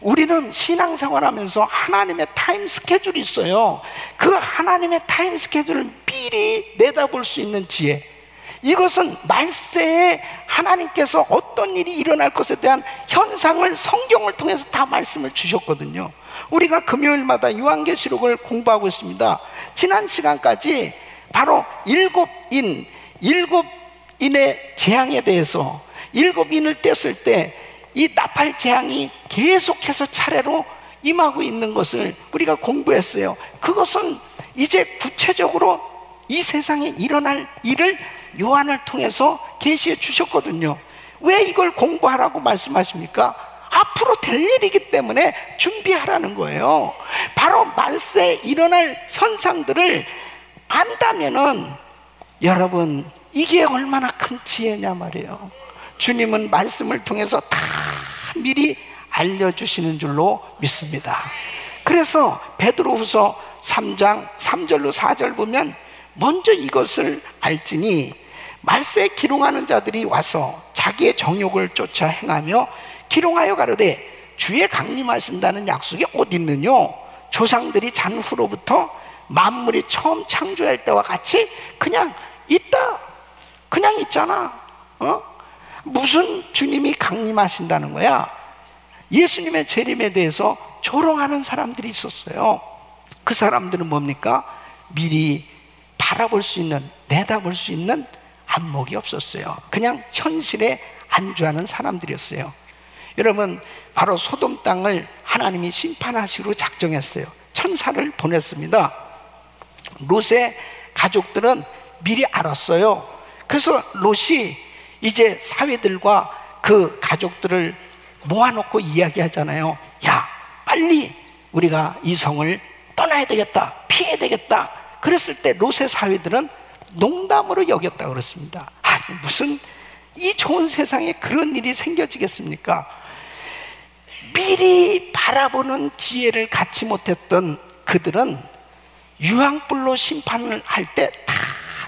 우리는 신앙생활 하면서 하나님의 타임 스케줄이 있어요. 그 하나님의 타임 스케줄을 미리 내다볼 수 있는 지혜. 이것은 말세에 하나님께서 어떤 일이 일어날 것에 대한 현상을 성경을 통해서 다 말씀을 주셨거든요. 우리가 금요일마다 요한계시록을 공부하고 있습니다. 지난 시간까지 바로 일곱 인, 일곱 인의 재앙에 대해서 일곱 인을 뗐을 때 이 나팔 재앙이 계속해서 차례로 임하고 있는 것을 우리가 공부했어요. 그것은 이제 구체적으로 이 세상에 일어날 일을 요한을 통해서 계시해 주셨거든요. 왜 이걸 공부하라고 말씀하십니까? 앞으로 될 일이기 때문에 준비하라는 거예요. 바로 말세에 일어날 현상들을 안다면은 여러분 이게 얼마나 큰 지혜냐 말이에요. 주님은 말씀을 통해서 다 미리 알려주시는 줄로 믿습니다. 그래서 베드로후서 3장 3절로 4절 보면 먼저 이것을 알지니 말세에 기롱하는 자들이 와서 자기의 정욕을 쫓아 행하며 기롱하여 가로되 주의 강림하신다는 약속이 어디 있느뇨? 조상들이 잔 후로부터 만물이 처음 창조할 때와 같이 그냥 있다. 그냥 있잖아. 어? 무슨 주님이 강림하신다는 거야? 예수님의 재림에 대해서 조롱하는 사람들이 있었어요. 그 사람들은 뭡니까? 미리 바라볼 수 있는, 내다볼 수 있는 안목이 없었어요. 그냥 현실에 안주하는 사람들이었어요. 여러분, 바로 소돔 땅을 하나님이 심판하시기로 작정했어요. 천사를 보냈습니다. 롯의 가족들은 미리 알았어요. 그래서 롯이 이제 사회들과 그 가족들을 모아놓고 이야기하잖아요. 야, 빨리 우리가 이 성을 떠나야 되겠다. 피해야 되겠다. 그랬을 때 롯의 사회들은 농담으로 여겼다 그렇습니다. 아니, 무슨 이 좋은 세상에 그런 일이 생겨지겠습니까? 미리 바라보는 지혜를 갖지 못했던 그들은 유황불로 심판을 할 때 다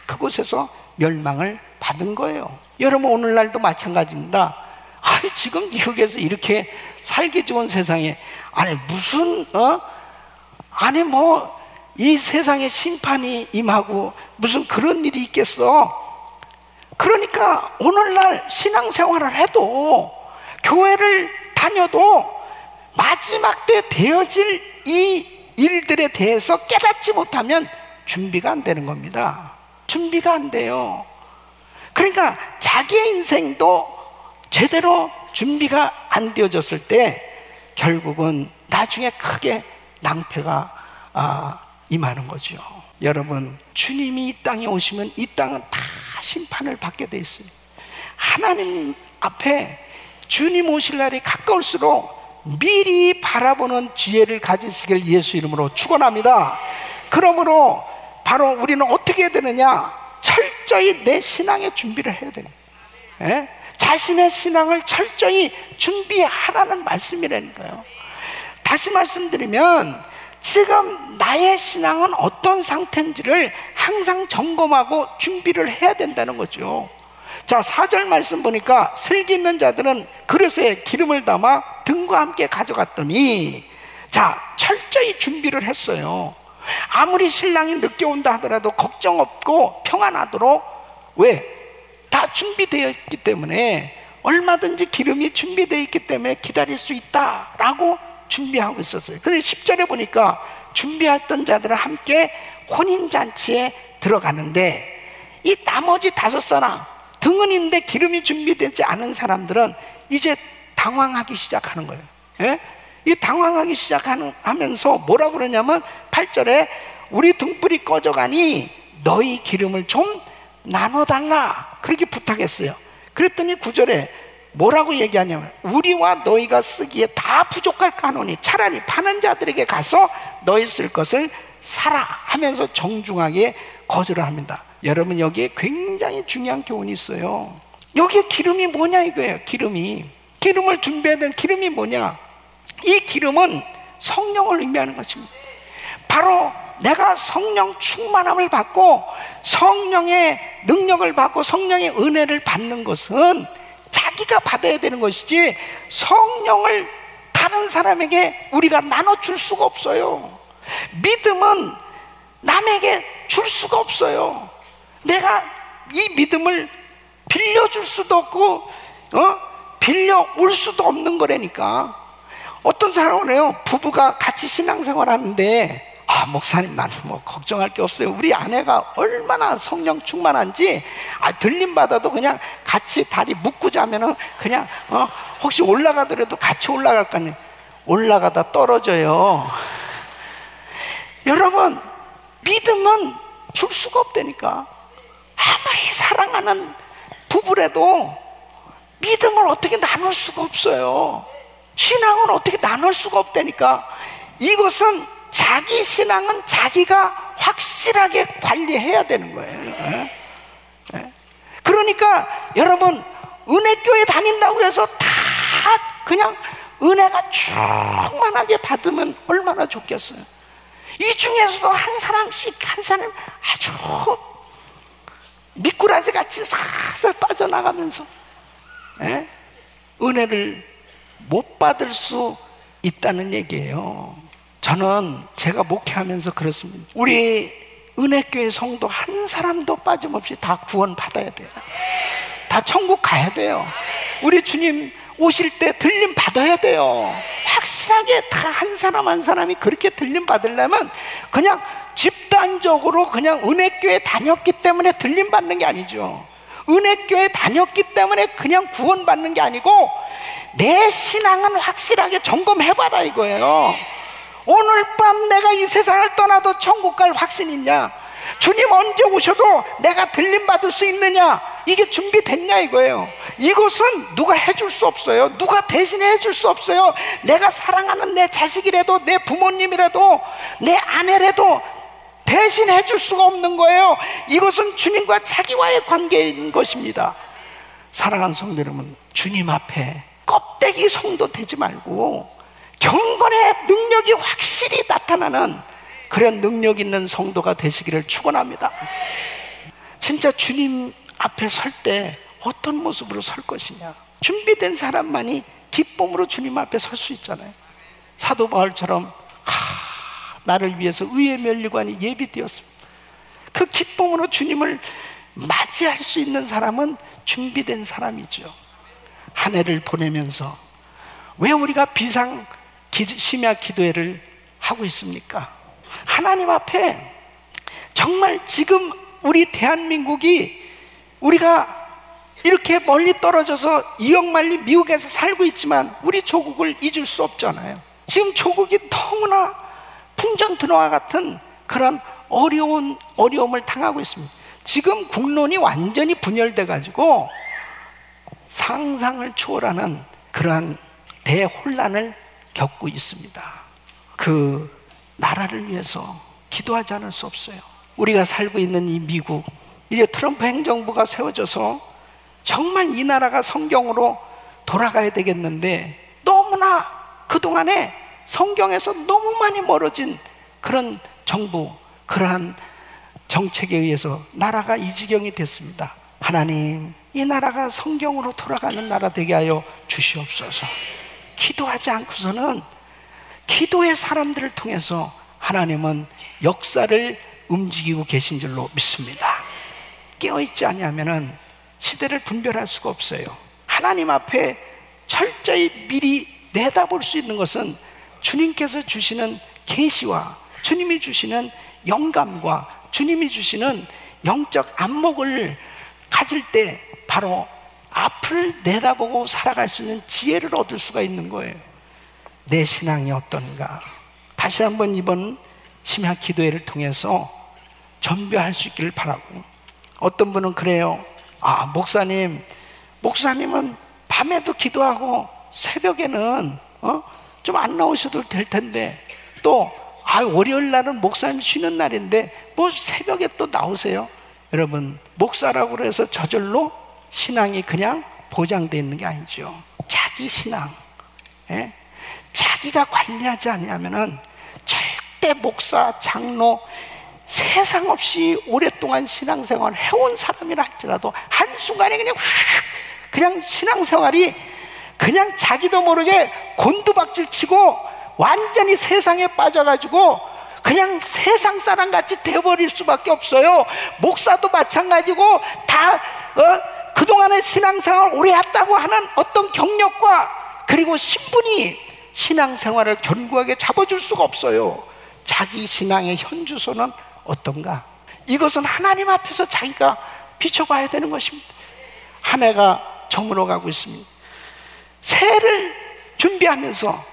그곳에서 멸망을 받은 거예요. 여러분 오늘날도 마찬가지입니다. 아니 지금 미국에서 이렇게 살기 좋은 세상에 아니 무슨 어 아니 뭐 이 세상에 심판이 임하고 무슨 그런 일이 있겠어? 그러니까 오늘날 신앙생활을 해도 교회를 다녀도 마지막 때 되어질 이 일들에 대해서 깨닫지 못하면 준비가 안 되는 겁니다. 준비가 안 돼요. 그러니까 자기의 인생도 제대로 준비가 안 되어졌을 때 결국은 나중에 크게 낭패가 아, 임하는 거죠. 여러분, 주님이 이 땅에 오시면 이 땅은 다 심판을 받게 돼 있어요. 하나님 앞에 주님 오실 날이 가까울수록 미리 바라보는 지혜를 가지시길 예수 이름으로 축원합니다. 그러므로 바로 우리는 어떻게 해야 되느냐? 철저히 내 신앙의 준비를 해야 됩니다. 예? 자신의 신앙을 철저히 준비하라는 말씀이라니까요. 다시 말씀드리면 지금 나의 신앙은 어떤 상태인지를 항상 점검하고 준비를 해야 된다는 거죠. 자, 4절 말씀 보니까 슬기 있는 자들은 그릇에 기름을 담아 등과 함께 가져갔더니 자, 철저히 준비를 했어요. 아무리 신랑이 늦게 온다 하더라도 걱정 없고 평안하도록 왜? 다 준비되어 있기 때문에 얼마든지 기름이 준비되어 있기 때문에 기다릴 수 있다라고 준비하고 있었어요. 근데 10절에 보니까 준비했던 자들은 함께 혼인잔치에 들어가는데 이 나머지 다섯 사람 등은인데 기름이 준비되지 않은 사람들은 이제 당황하기 시작하는 거예요. 예? 이 당황하기 시작하면서 뭐라 그러냐면 8절에 우리 등불이 꺼져가니 너희 기름을 좀 나눠달라 그렇게 부탁했어요. 그랬더니 9절에 뭐라고 얘기하냐면 우리와 너희가 쓰기에 다 부족할 까노니 차라리 파는 자들에게 가서 너희 쓸 것을 사라 하면서 정중하게 거절을 합니다. 여러분 여기에 굉장히 중요한 교훈이 있어요. 여기에 기름이 뭐냐 이거예요. 기름이 기름을 준비해야 될 기름이 뭐냐? 이 기름은 성령을 의미하는 것입니다. 바로 내가 성령 충만함을 받고 성령의 능력을 받고 성령의 은혜를 받는 것은 자기가 받아야 되는 것이지 성령을 다른 사람에게 우리가 나눠줄 수가 없어요. 믿음은 남에게 줄 수가 없어요. 내가 이 믿음을 빌려줄 수도 없고, 어? 빌려올 수도 없는 거라니까. 어떤 사람은 해요. 부부가 같이 신앙생활 하는데, 아, 목사님, 나는 뭐 걱정할 게 없어요. 우리 아내가 얼마나 성령 충만한지, 아, 들림 받아도 그냥 같이 다리 묶고 자면은 그냥, 어, 혹시 올라가더라도 같이 올라갈 거 아니에요. 올라가다 떨어져요. 여러분, 믿음은 줄 수가 없다니까. 아무리 사랑하는 부부라도 믿음을 어떻게 나눌 수가 없어요. 신앙은 어떻게 나눌 수가 없다니까. 이것은 자기 신앙은 자기가 확실하게 관리해야 되는 거예요. 예? 예? 그러니까 여러분 은혜교회 다닌다고 해서 다 그냥 은혜가 충만하게 받으면 얼마나 좋겠어요. 이 중에서도 한 사람씩 한 사람 아주 미꾸라지 같이 살살 빠져나가면서 예? 은혜를 못 받을 수 있다는 얘기예요. 저는 제가 목회하면서 그렇습니다. 우리 은혜교회 성도 한 사람도 빠짐없이 다 구원 받아야 돼요. 다 천국 가야 돼요. 우리 주님 오실 때 들림 받아야 돼요. 확실하게 다 한 사람 한 사람이 그렇게 들림 받으려면 그냥 집단적으로 그냥 은혜교회 다녔기 때문에 들림 받는 게 아니죠. 은혜교회 다녔기 때문에 그냥 구원 받는 게 아니고 내 신앙은 확실하게 점검해봐라 이거예요. 오늘 밤 내가 이 세상을 떠나도 천국 갈 확신 있냐? 주님 언제 오셔도 내가 들림 받을 수 있느냐? 이게 준비됐냐 이거예요. 이것은 누가 해줄 수 없어요. 누가 대신해 해줄 수 없어요. 내가 사랑하는 내 자식이라도 내 부모님이라도 내 아내라도 대신 해줄 수가 없는 거예요. 이것은 주님과 자기와의 관계인 것입니다. 사랑하는 성도 여러분, 주님 앞에 껍데기 성도 되지 말고 경건의 능력이 확실히 나타나는 그런 능력 있는 성도가 되시기를 축원합니다. 진짜 주님 앞에 설 때 어떤 모습으로 설 것이냐? 준비된 사람만이 기쁨으로 주님 앞에 설 수 있잖아요. 사도 바울처럼 하, 나를 위해서 의의 면류관이 예비되었습니다. 그 기쁨으로 주님을 맞이할 수 있는 사람은 준비된 사람이죠. 한 해를 보내면서 왜 우리가 비상 심야 기도회를 하고 있습니까? 하나님 앞에 정말 지금 우리 대한민국이 우리가 이렇게 멀리 떨어져서 이역만리 미국에서 살고 있지만 우리 조국을 잊을 수 없잖아요. 지금 조국이 너무나 풍전등화와 같은 그런 어려운 어려움을 당하고 있습니다. 지금 국론이 완전히 분열돼 가지고 상상을 초월하는 그러한 대혼란을 겪고 있습니다. 그 나라를 위해서 기도하지 않을 수 없어요. 우리가 살고 있는 이 미국, 이제 트럼프 행정부가 세워져서 정말 이 나라가 성경으로 돌아가야 되겠는데 너무나 그동안에 성경에서 너무 많이 멀어진 그런 정부, 그러한 정책에 의해서 나라가 이 지경이 됐습니다. 하나님, 이 나라가 성경으로 돌아가는 나라 되게 하여 주시옵소서. 기도하지 않고서는 기도의 사람들을 통해서 하나님은 역사를 움직이고 계신 줄로 믿습니다. 깨어있지 아니하면은 시대를 분별할 수가 없어요. 하나님 앞에 철저히 미리 내다볼 수 있는 것은 주님께서 주시는 계시와 주님이 주시는 영감과 주님이 주시는 영적 안목을 가질 때 바로 앞을 내다보고 살아갈 수 있는 지혜를 얻을 수가 있는 거예요. 내 신앙이 어떤가? 다시 한번 이번 심야 기도회를 통해서 전배할 수 있기를 바라고 어떤 분은 그래요. 아, 목사님, 목사님은 밤에도 기도하고 새벽에는 어? 좀 안 나오셔도 될 텐데 또 아, 월요일 날은 목사님 쉬는 날인데 뭐 새벽에 또 나오세요? 여러분, 목사라고 해서 저절로 신앙이 그냥 보장되어 있는 게 아니죠. 자기 신앙. 예? 자기가 관리하지 않으면은 절대 목사, 장로, 세상 없이 오랫동안 신앙생활 해온 사람이라 할지라도 한순간에 그냥 휙, 그냥 신앙생활이 그냥 자기도 모르게 곤두박질 치고 완전히 세상에 빠져가지고 그냥 세상 사람 같이 되어버릴 수밖에 없어요. 목사도 마찬가지고 다 어? 그동안의 신앙생활 오래 했다고 하는 어떤 경력과 그리고 신분이 신앙생활을 견고하게 잡아줄 수가 없어요. 자기 신앙의 현주소는 어떤가? 이것은 하나님 앞에서 자기가 비춰봐야 되는 것입니다. 한 해가 저물어 가고 있습니다. 새해를 준비하면서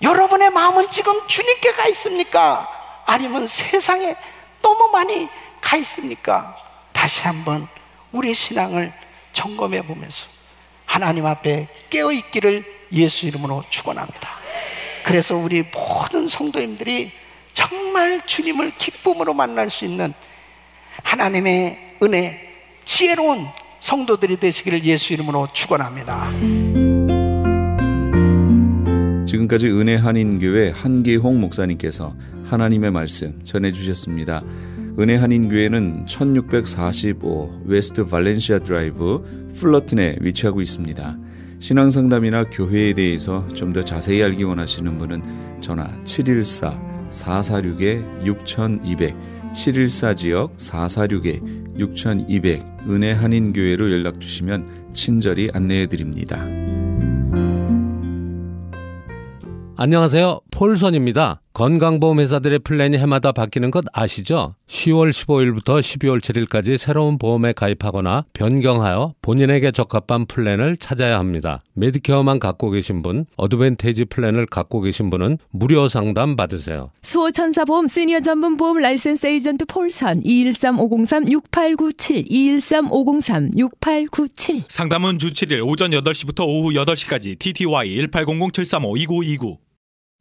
여러분의 마음은 지금 주님께 가 있습니까? 아니면 세상에 너무 많이 가 있습니까? 다시 한번 우리 신앙을 점검해 보면서 하나님 앞에 깨어 있기를 예수 이름으로 축원합니다. 그래서 우리 모든 성도님들이 정말 주님을 기쁨으로 만날 수 있는 하나님의 은혜, 지혜로운 성도들이 되시기를 예수 이름으로 축원합니다. 지금까지 은혜 한인교회 한기홍 목사님께서 하나님의 말씀 전해 주셨습니다. 은혜 한인교회는 1645 웨스트 발렌시아 드라이브 플러튼에 위치하고 있습니다. 신앙 상담이나 교회에 대해서 좀 더 자세히 알기 원하시는 분은 전화 714 446에 6200 714 지역 446에 6200 은혜 한인 교회로 연락 주시면 친절히 안내해 드립니다. 안녕하세요. 폴선입니다. 건강보험 회사들의 플랜이 해마다 바뀌는 것 아시죠? 10월 15일부터 12월 7일까지 새로운 보험에 가입하거나 변경하여 본인에게 적합한 플랜을 찾아야 합니다. 메디케어만 갖고 계신 분, Advantage 플랜을 갖고 계신 분은 무료 상담 받으세요. 수호천사보험 시니어 전문 보험 라이센스 에이전트 폴선 213503-6897 213503-6897 상담은 주 7일 오전 8시부터 오후 8시까지 TTY 1800-735-2929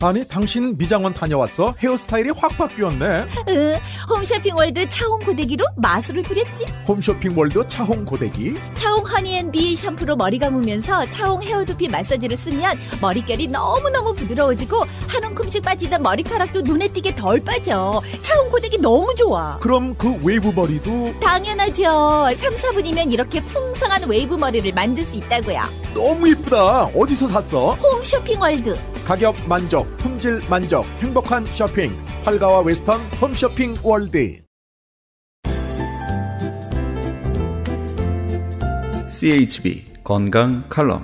아니 당신 미장원 다녀왔어? 헤어스타일이 확 바뀌었네 으, 홈쇼핑 월드 차홍 고데기로 마술을 부렸지. 홈쇼핑 월드 차홍 고데기 차홍 허니앤비 샴푸로 머리 감으면서 차홍 헤어두피 마사지를 쓰면 머릿결이 너무너무 부드러워지고 한 움큼씩 빠지던 머리카락도 눈에 띄게 덜 빠져. 차홍 고데기 너무 좋아. 그럼 그 웨이브 머리도 당연하죠. 3, 4분이면 이렇게 풍성한 웨이브 머리를 만들 수 있다고요. 너무 이쁘다 어디서 샀어? 홈쇼핑 월드. 가격 만족 품질 만족 행복한 쇼핑 8가와 웨스턴 홈쇼핑 월드 CHB 건강 칼럼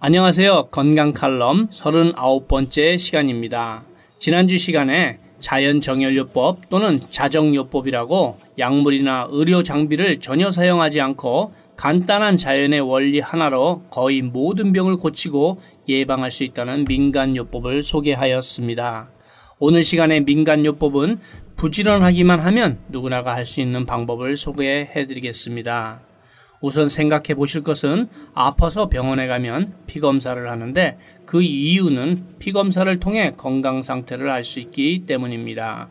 안녕하세요. 건강 칼럼 39번째 시간입니다. 지난주 시간에 자연정열요법 또는 자정요법이라고 약물이나 의료 장비를 전혀 사용하지 않고 간단한 자연의 원리 하나로 거의 모든 병을 고치고 예방할 수 있다는 민간요법을 소개하였습니다. 오늘 시간의 민간요법은 부지런하기만 하면 누구나가 할 수 있는 방법을 소개해 드리겠습니다. 우선 생각해 보실 것은 아파서 병원에 가면 피검사를 하는데 그 이유는 피검사를 통해 건강 상태를 알 수 있기 때문입니다.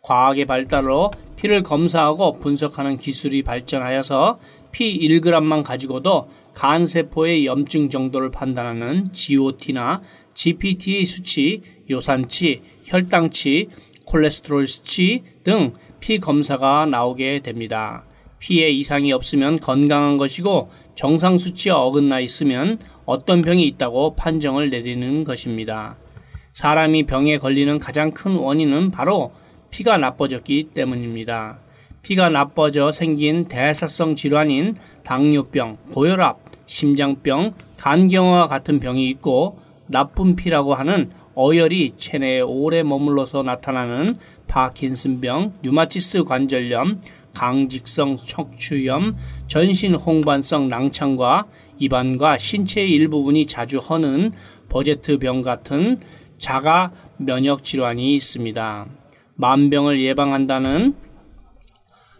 과학의 발달로 피를 검사하고 분석하는 기술이 발전하여서 피 1g만 가지고도 간세포의 염증 정도를 판단하는 GOT나 GPT 수치, 요산치, 혈당치, 콜레스테롤 수치 등 피 검사가 나오게 됩니다. 피에 이상이 없으면 건강한 것이고 정상 수치에 어긋나 있으면 어떤 병이 있다고 판정을 내리는 것입니다. 사람이 병에 걸리는 가장 큰 원인은 바로 피가 나빠졌기 때문입니다. 피가 나빠져 생긴 대사성 질환인 당뇨병, 고혈압, 심장병, 간경화 같은 병이 있고 나쁜 피라고 하는 어혈이 체내에 오래 머물러서 나타나는 파킨슨병, 류마티스 관절염, 강직성 척추염, 전신 홍반성 낭창과 입안과 신체의 일부분이 자주 허는 버제트병 같은 자가 면역 질환이 있습니다. 만병을 예방한다는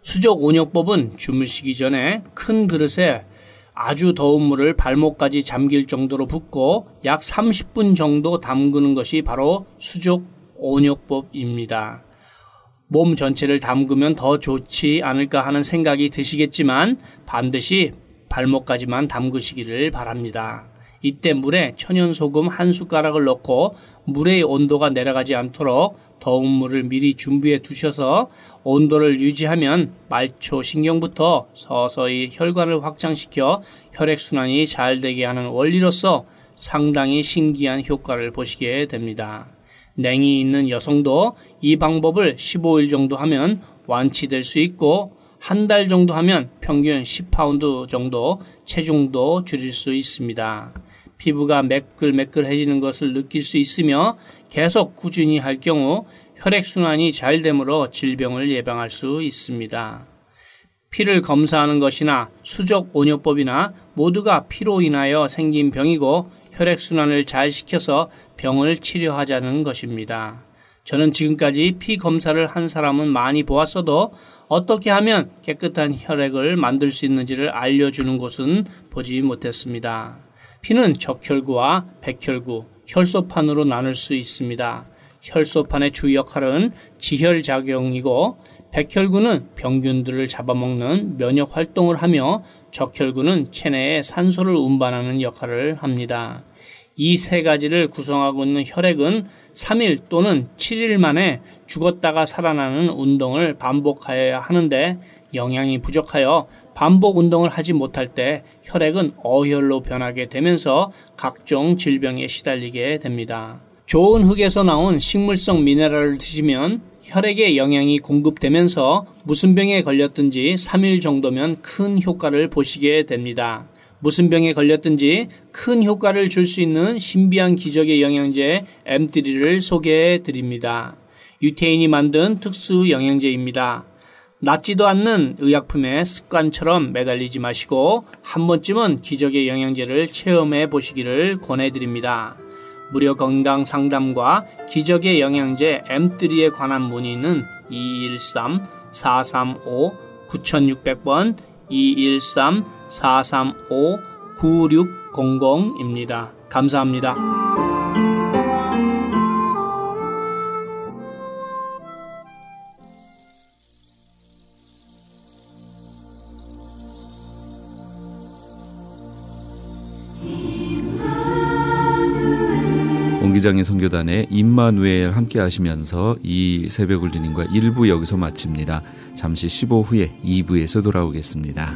수족 온역법은 주무시기 전에 큰 그릇에 아주 더운 물을 발목까지 잠길 정도로 붓고 약 30분 정도 담그는 것이 바로 수족 온역법입니다. 몸 전체를 담그면 더 좋지 않을까 하는 생각이 드시겠지만 반드시 발목까지만 담그시기를 바랍니다. 이때 물에 천연소금 한 숟가락을 넣고 물의 온도가 내려가지 않도록 더운 물을 미리 준비해 두셔서 온도를 유지하면 말초 신경부터 서서히 혈관을 확장시켜 혈액순환이 잘 되게 하는 원리로서 상당히 신기한 효과를 보시게 됩니다. 냉이 있는 여성도 이 방법을 15일 정도 하면 완치될 수 있고 한 달 정도 하면 평균 10파운드 정도 체중도 줄일 수 있습니다. 피부가 매끌매끌해지는 것을 느낄 수 있으며 계속 꾸준히 할 경우 혈액순환이 잘 되므로 질병을 예방할 수 있습니다. 피를 검사하는 것이나 수족 온요법이나 모두가 피로 인하여 생긴 병이고 혈액순환을 잘 시켜서 병을 치료하자는 것입니다. 저는 지금까지 피 검사를 한 사람은 많이 보았어도 어떻게 하면 깨끗한 혈액을 만들 수 있는지를 알려주는 곳은 보지 못했습니다. 피는 적혈구와 백혈구, 혈소판으로 나눌 수 있습니다. 혈소판의 주 역할은 지혈작용이고 백혈구는 병균들을 잡아먹는 면역 활동을 하며 적혈구는 체내에 산소를 운반하는 역할을 합니다. 이 세 가지를 구성하고 있는 혈액은 3일 또는 7일 만에 죽었다가 살아나는 운동을 반복하여야 하는데 영양이 부족하여 반복 운동을 하지 못할 때 혈액은 어혈로 변하게 되면서 각종 질병에 시달리게 됩니다. 좋은 흙에서 나온 식물성 미네랄을 드시면 혈액에 영양이 공급되면서 무슨 병에 걸렸든지 3일 정도면 큰 효과를 보시게 됩니다. 무슨 병에 걸렸든지 큰 효과를 줄 수 있는 신비한 기적의 영양제 M3를 소개해 드립니다. 유태인이 만든 특수 영양제입니다. 낫지도 않는 의약품에 습관처럼 매달리지 마시고 한 번쯤은 기적의 영양제를 체험해 보시기를 권해드립니다. 무료 건강 상담과 기적의 영양제 M3에 관한 문의는 213-435-9600번 213-435-9600입니다. 감사합니다. 선교단의 임마누엘 함께 하시면서 이 새벽을 주님과 1부 여기서 마칩니다. 잠시 15 후에 2부에서 돌아오겠습니다.